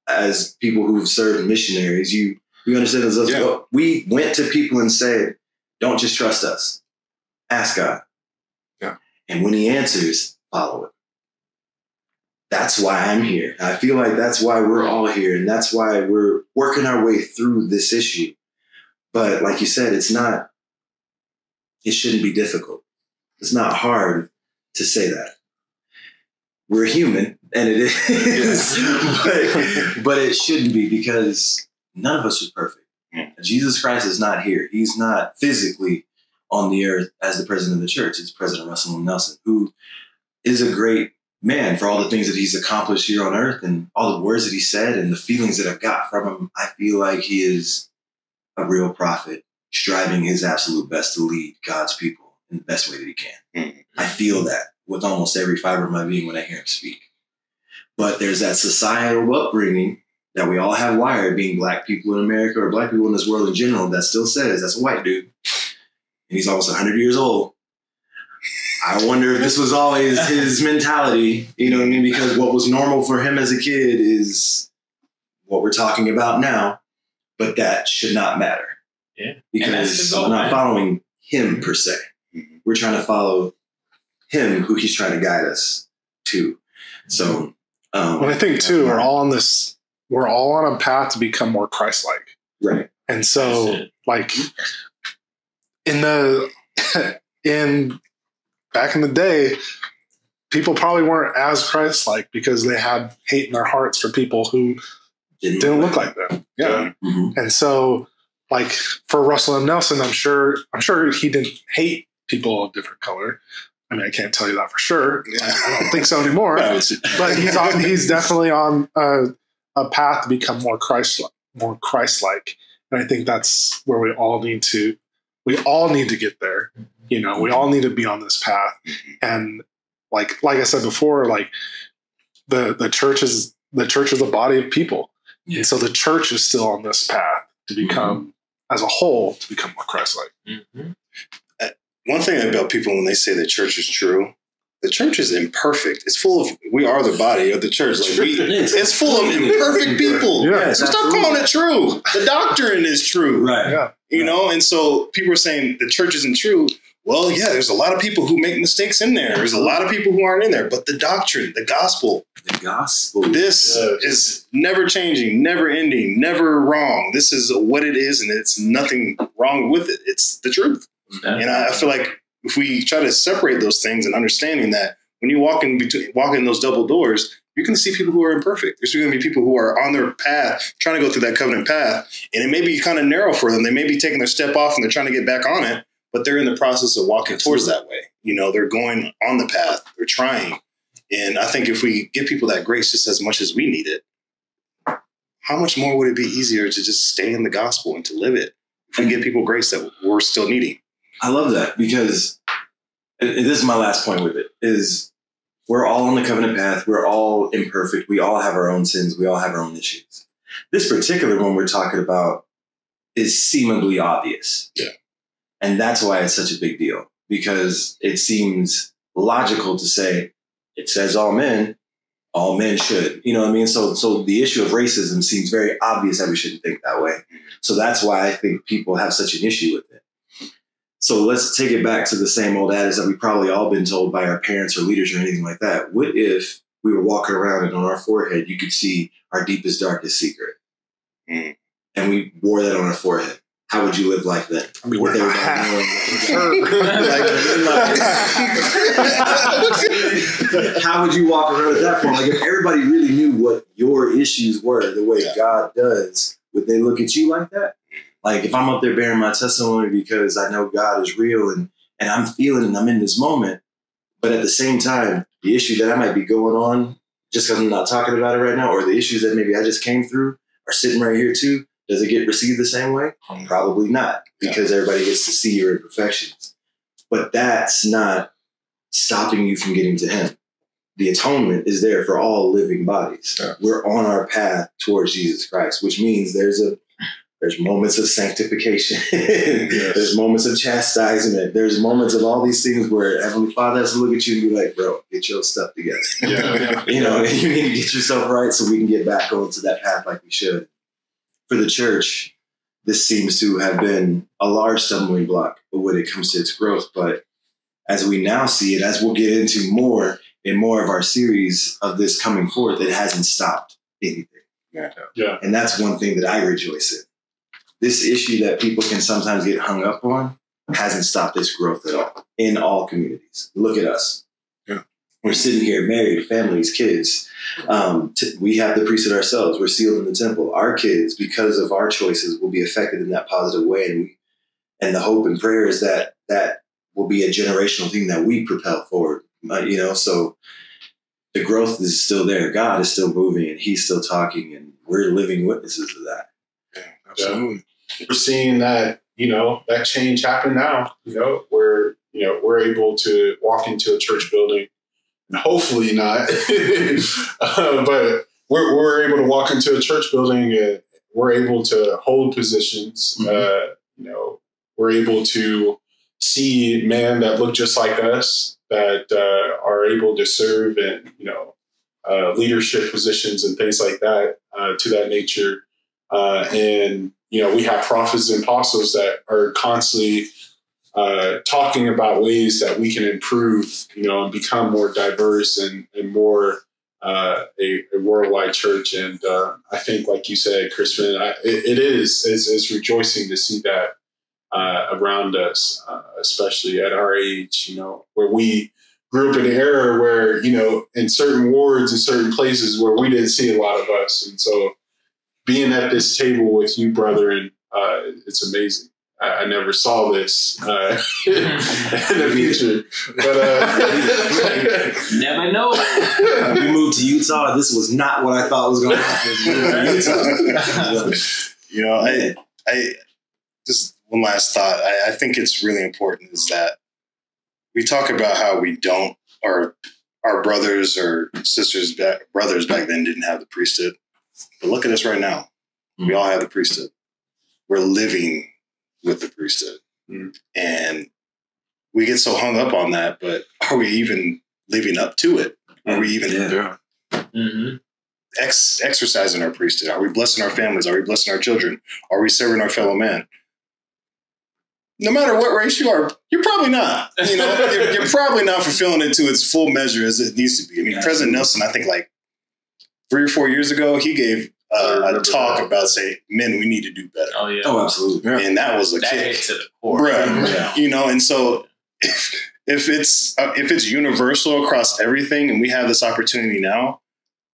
As people who've served missionaries, you you understand this. Yeah. We went to people and said, "Don't just trust us. Ask God." Yeah. And when He answers, follow it. That's why I'm here. I feel like that's why we're all here, and that's why we're working our way through this issue. But like you said, it's not. It shouldn't be difficult. It's not hard to say that. We're human, and it is, *laughs* but, but it shouldn't be because none of us are perfect. Yeah. Jesus Christ is not here. He's not physically on the earth as the president of the church. It's President Russell. Nelson, who is a great man for all the things that he's accomplished here on earth and all the words that he said and the feelings that I've got from him. I feel like he is a real prophet, striving his absolute best to lead God's people in the best way that he can. Mhm. I feel that with almost every fiber of my being when I hear him speak. But there's that societal upbringing that we all have wired, being black people in America or black people in this world in general, that still says that's a white dude. And he's almost 100 years old. I wonder if this was always his mentality, you know what I mean? Because what was normal for him as a kid is what we're talking about now, but that should not matter. Yeah. Because goal, we're not man. following him per se. Mhm. We're trying to follow him who he's trying to guide us to. So, um, And I think too, we're all on this. We're all on a path to become more Christ-like. right. And so, like in the *laughs* in back in the day, people probably weren't as Christ-like because they had hate in their hearts for people who didn't look like them. Yeah. Mhm. And so, like for Russell M. Nelson, I'm sure I'm sure he didn't hate people of different color. I mean, I can't tell you that for sure. *laughs* I don't think so anymore. *laughs* but he's on, he's definitely on a, a path to become more Christ more Christ like, and I think that's where we all need to we all need to get there. Mm-hmm. You know, we all need to be on this path, mm-hmm. and like like I said before, like the the church is the church is a body of people, Yeah. and so the church is still on this path to become mm-hmm. as a whole to become more Christ like. Mhm. One thing about people when they say the church is true, the church is imperfect. It's full of we are the body of the church. Like we, it's full of imperfect people. Yeah. So stop calling it true. The doctrine is true. Right. Yeah, You know, and so people are saying the church isn't true. Well, yeah, there's a lot of people who make mistakes in there. There's a lot of people who aren't in there, but the doctrine, the gospel, The gospel. this Yes. is never changing, never ending, never wrong. This is what it is, and it's nothing wrong with it. It's the truth. And I, feel like if we try to separate those things and understanding that when you walk in between, walk in those double doors, you're going to see people who are imperfect. There's going to be people who are on their path, trying to go through that covenant path, and it may be kind of narrow for them. They may be taking their step off and they're trying to get back on it, but they're in the process of walking towards that way. You know, they're going on the path. They're trying, and I think if we give people that grace just as much as we need it, how much more would it be easier to just stay in the gospel and to live it? If we give people grace that we're still needing. I love that because this is my last point with it is we're all on the covenant path. We're all imperfect. We all have our own sins. We all have our own issues. This particular one we're talking about is seemingly obvious. Yeah. And that's why it's such a big deal because it seems logical to say it says all men, all men should. You know what I mean? So so the issue of racism seems very obvious that we shouldn't think that way. So that's why I think people have such an issue with it. So let's take it back to the same old adage that we've probably all been told by our parents or leaders or anything like that. What if we were walking around and on our forehead you could see our deepest, darkest secret? Mm. And we wore that on our forehead. How would you live life then? I mean, With we're everybody knowing- *laughs* *laughs* How would you walk around at that point? Like if everybody really knew what your issues were the way Yeah. God does, would they look at you like that? Like if I'm up there bearing my testimony because I know God is real and and I'm feeling and I'm in this moment, but at the same time, the issue that I might be going on just because I'm not talking about it right now, or the issues that maybe I just came through are sitting right here too, does it get received the same way? Hmm. Probably not, because everybody gets to see your imperfections. But that's not stopping you from getting to Him. The atonement is there for all living bodies. Yeah. We're on our path towards Jesus Christ, which means there's a there's moments of sanctification. *laughs* There's moments of chastisement. There's moments of all these things where Heavenly Father has to look at you and be like, bro, get your stuff together. Yeah. *laughs* You know, you need to get yourself right so we can get back onto that path like we should. For the church, this seems to have been a large stumbling block when it comes to its growth. But as we now see it, as we'll get into more in more of our series of this coming forth, it hasn't stopped anything. Yeah. And that's one thing that I rejoice in. This issue that people can sometimes get hung up on hasn't stopped this growth at all in all communities. Look at us. Yeah. We're sitting here married, families, kids. Um, t- we have the priesthood ourselves. We're sealed in the temple. Our kids, because of our choices, will be affected in that positive way. And, we, and the hope and prayer is that that will be a generational thing that we propel forward. Uh, you know, so the growth is still there. God is still moving and he's still talking and we're living witnesses of that. Absolutely. We're seeing that you know that change happen now you know where you know we're able to walk into a church building and hopefully not *laughs* uh, but we're, we're able to walk into a church building and we're able to hold positions uh, you know we're able to see men that look just like us that uh, are able to serve in you know uh, leadership positions and things like that uh, to that nature uh, and you know we have prophets and apostles that are constantly uh, talking about ways that we can improve you know and become more diverse and, and more uh, a, a worldwide church. And uh, i think like you said crispin I, it, it is it's, it's rejoicing to see that uh, around us uh, especially at our age you know where we grew up in an era where you know in certain wards and certain places where we didn't see a lot of us. And so being at this table with you, brother, and uh, it's amazing. I, I never saw this uh, *laughs* in *laughs* the future, but uh, Never know. we moved to Utah. This was not what I thought was going to happen. *laughs* Utah. You know, I, I just one last thought. I, I think it's really important is that we talk about how we don't, or our brothers or sisters, back, brothers back then didn't have the priesthood. But look at us right now. We all have the priesthood. We're living with the priesthood. Mm. And we get so hung up on that, but are we even living up to it? Are we even Yeah. Yeah. hmm ex- exercising our priesthood? Are we blessing our families? Are we blessing our children? Are we serving our fellow man? No matter what race you are, you're probably not. You know, *laughs* you're, you're probably not fulfilling it to its full measure as it needs to be. I mean, Yeah. President Nelson, I think like three or four years ago, he gave uh, a talk that. about say, men, we need to do better, Oh yeah. Oh, absolutely. Yeah. and that was a that kick. to the core. Bruh. Yeah. you know and so if, if it's uh, if it's universal across everything and we have this opportunity now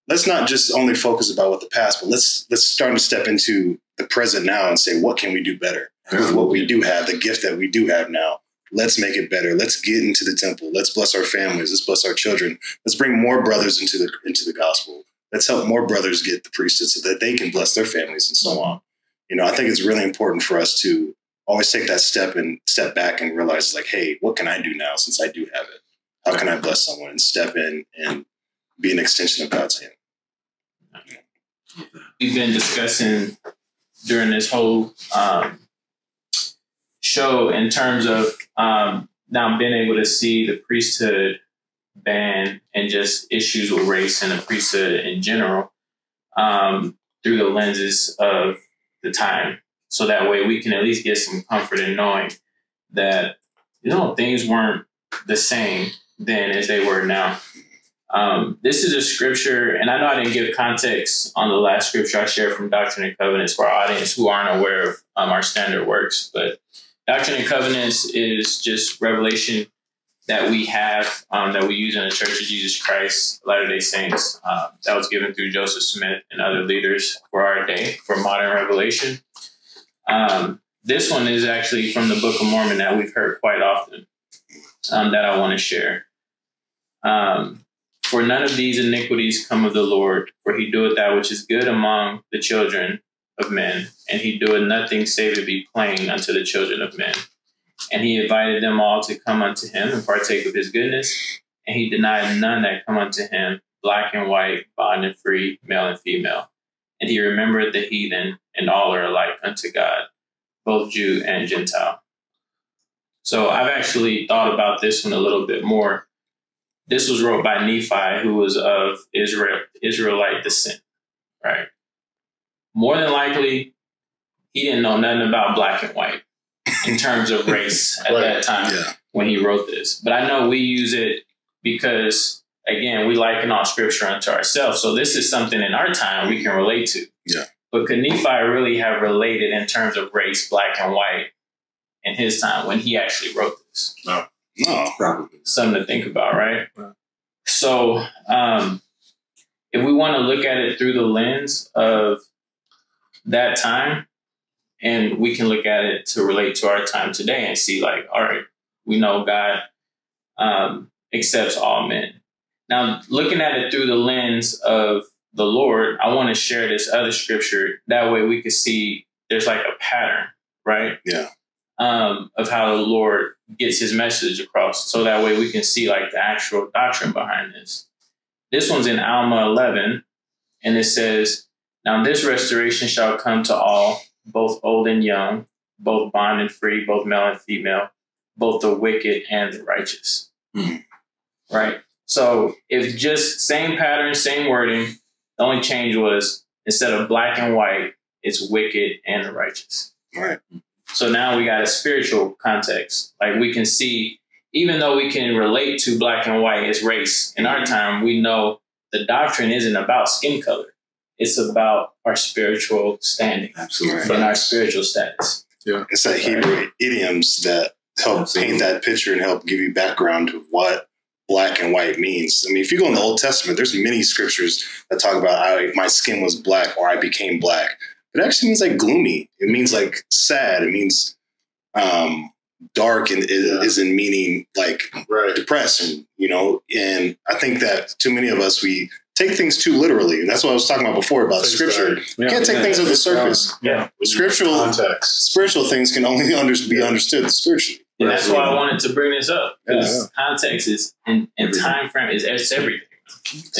let's not just only focus about what the past but let's let's start to step into the present now and say what can we do better with what we do have the gift that we do have now let's make it better let's get into the temple let's bless our families let's bless our children let's bring more brothers into the into the gospel let's help more brothers get the priesthood so that they can bless their families and so on. You know i think it's really important for us to always take that step and step back and realize like hey what can i do now since i do have it? How can i bless someone and step in and be an extension of god's hand? We've been discussing during this whole um, show in terms of um, now being able to see the priesthood ban and just issues with race and the priesthood in general um, through the lenses of the time. So that way we can at least get some comfort in knowing that, you know, things weren't the same then as they were now. Um, this is a scripture, and I know I didn't give context on the last scripture I shared from Doctrine and Covenants for our audience who aren't aware of um, our standard works. But Doctrine and Covenants is just revelation that we have um, that we use in the Church of Jesus Christ, Latter day Saints, uh, that was given through Joseph Smith and other leaders for our day, for modern revelation. Um, this one is actually from the Book of Mormon that we've heard quite often um, that I want to share. Um, For none of these iniquities come of the Lord, for he doeth that which is good among the children of men, and he doeth nothing save to be plain unto the children of men. And he invited them all to come unto him and partake of his goodness, and he denied none that come unto him, black and white, bond and free, male and female. And he remembered the heathen, and all are alike unto God, both Jew and Gentile. So I've actually thought about this one a little bit more. This was wrote by Nephi, who was of Israel Israelite descent, right? More than likely, he didn't know nothing about black and white in terms of race at Right. that time Yeah. when he wrote this. But I know we use it because, again, we liken all scripture unto ourselves. So this is something in our time we can relate to. Yeah. But could Nephi really have related in terms of race, black and white, in his time when he actually wrote this? No. No. Probably. Something to think about, right? So, um, if we want to look at it through the lens of that time, and we can look at it to relate to our time today and see, like, all right, we know God um, accepts all men. Now, looking at it through the lens of the Lord, I want to share this other scripture. That way, we can see there's like a pattern, right? Yeah. Um, of how the Lord gets His message across, so that way we can see like the actual doctrine behind this. This one's in Alma 11, and it says, "Now this restoration shall come to all, both old and young, both bond and free, both male and female, both the wicked and the righteous." Hmm. Right. So if just same pattern, same wording, the only change was instead of black and white, it's wicked and the righteous. Right. So now we got a spiritual context. Like we can see, even though we can relate to black and white as race, in our time, we know the doctrine isn't about skin color. It's about our spiritual standing Absolutely. and our spiritual status. Yeah. It's that Hebrew idioms that help Absolutely. paint that picture and help give you background to what black and white means. I mean, if you go in the Old Testament, there's many scriptures that talk about I, my skin was black or I became black. It actually means like gloomy. It means like sad. It means um, dark and it Yeah. isn't meaning like Right. depressed and you know and i think that too many of us we take things too literally. That's what i was talking about before about Things scripture. that- you can't take things on the surface. Yeah. Scriptural- context. spiritual things can only *laughs* under, be understood spiritually. And that's why I wanted to bring this up because Yeah, context is and, and time frame is it's everything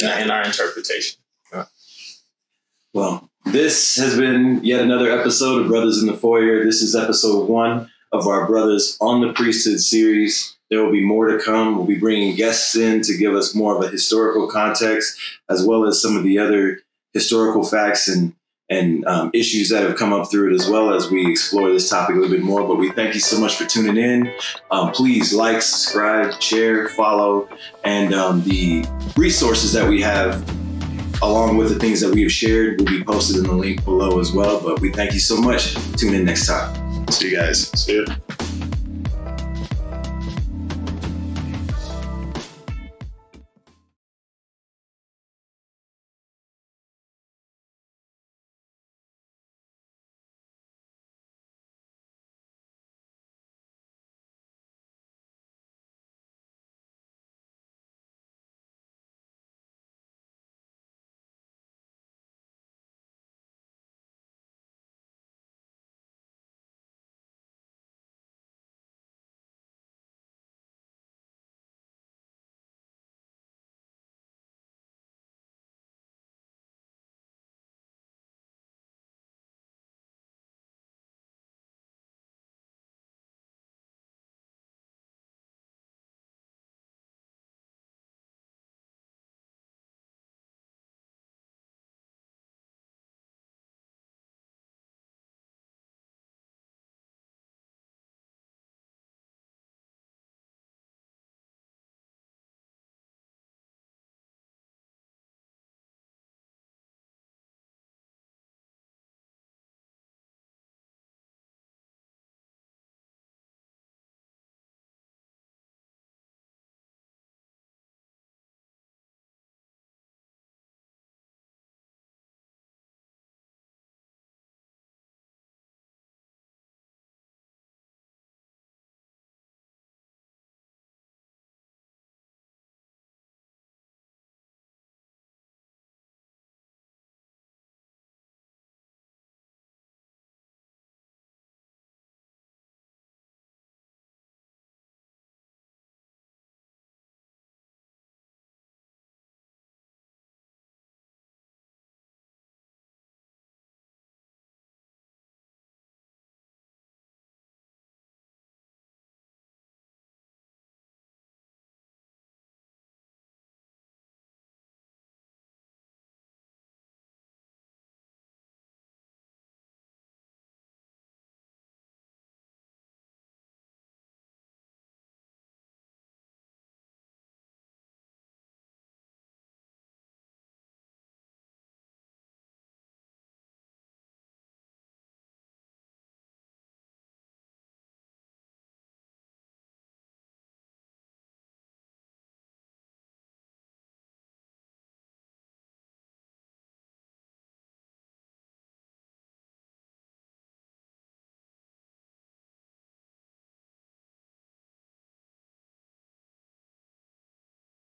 in, in our interpretation. Well, this has been yet another episode of Brothaz in the Foyer. This is episode one of our Brothaz on the Priesthood series. There will be more to come. We'll be bringing guests in to give us more of a historical context, as well as some of the other historical facts and and um, issues that have come up through it, as well as we explore this topic a little bit more. But we thank you so much for tuning in. Um, please like, subscribe, share, follow, and um, the resources that we have along with the things that we have shared will be posted in the link below as well. But we thank you so much. Tune in next time. see you guys See ya.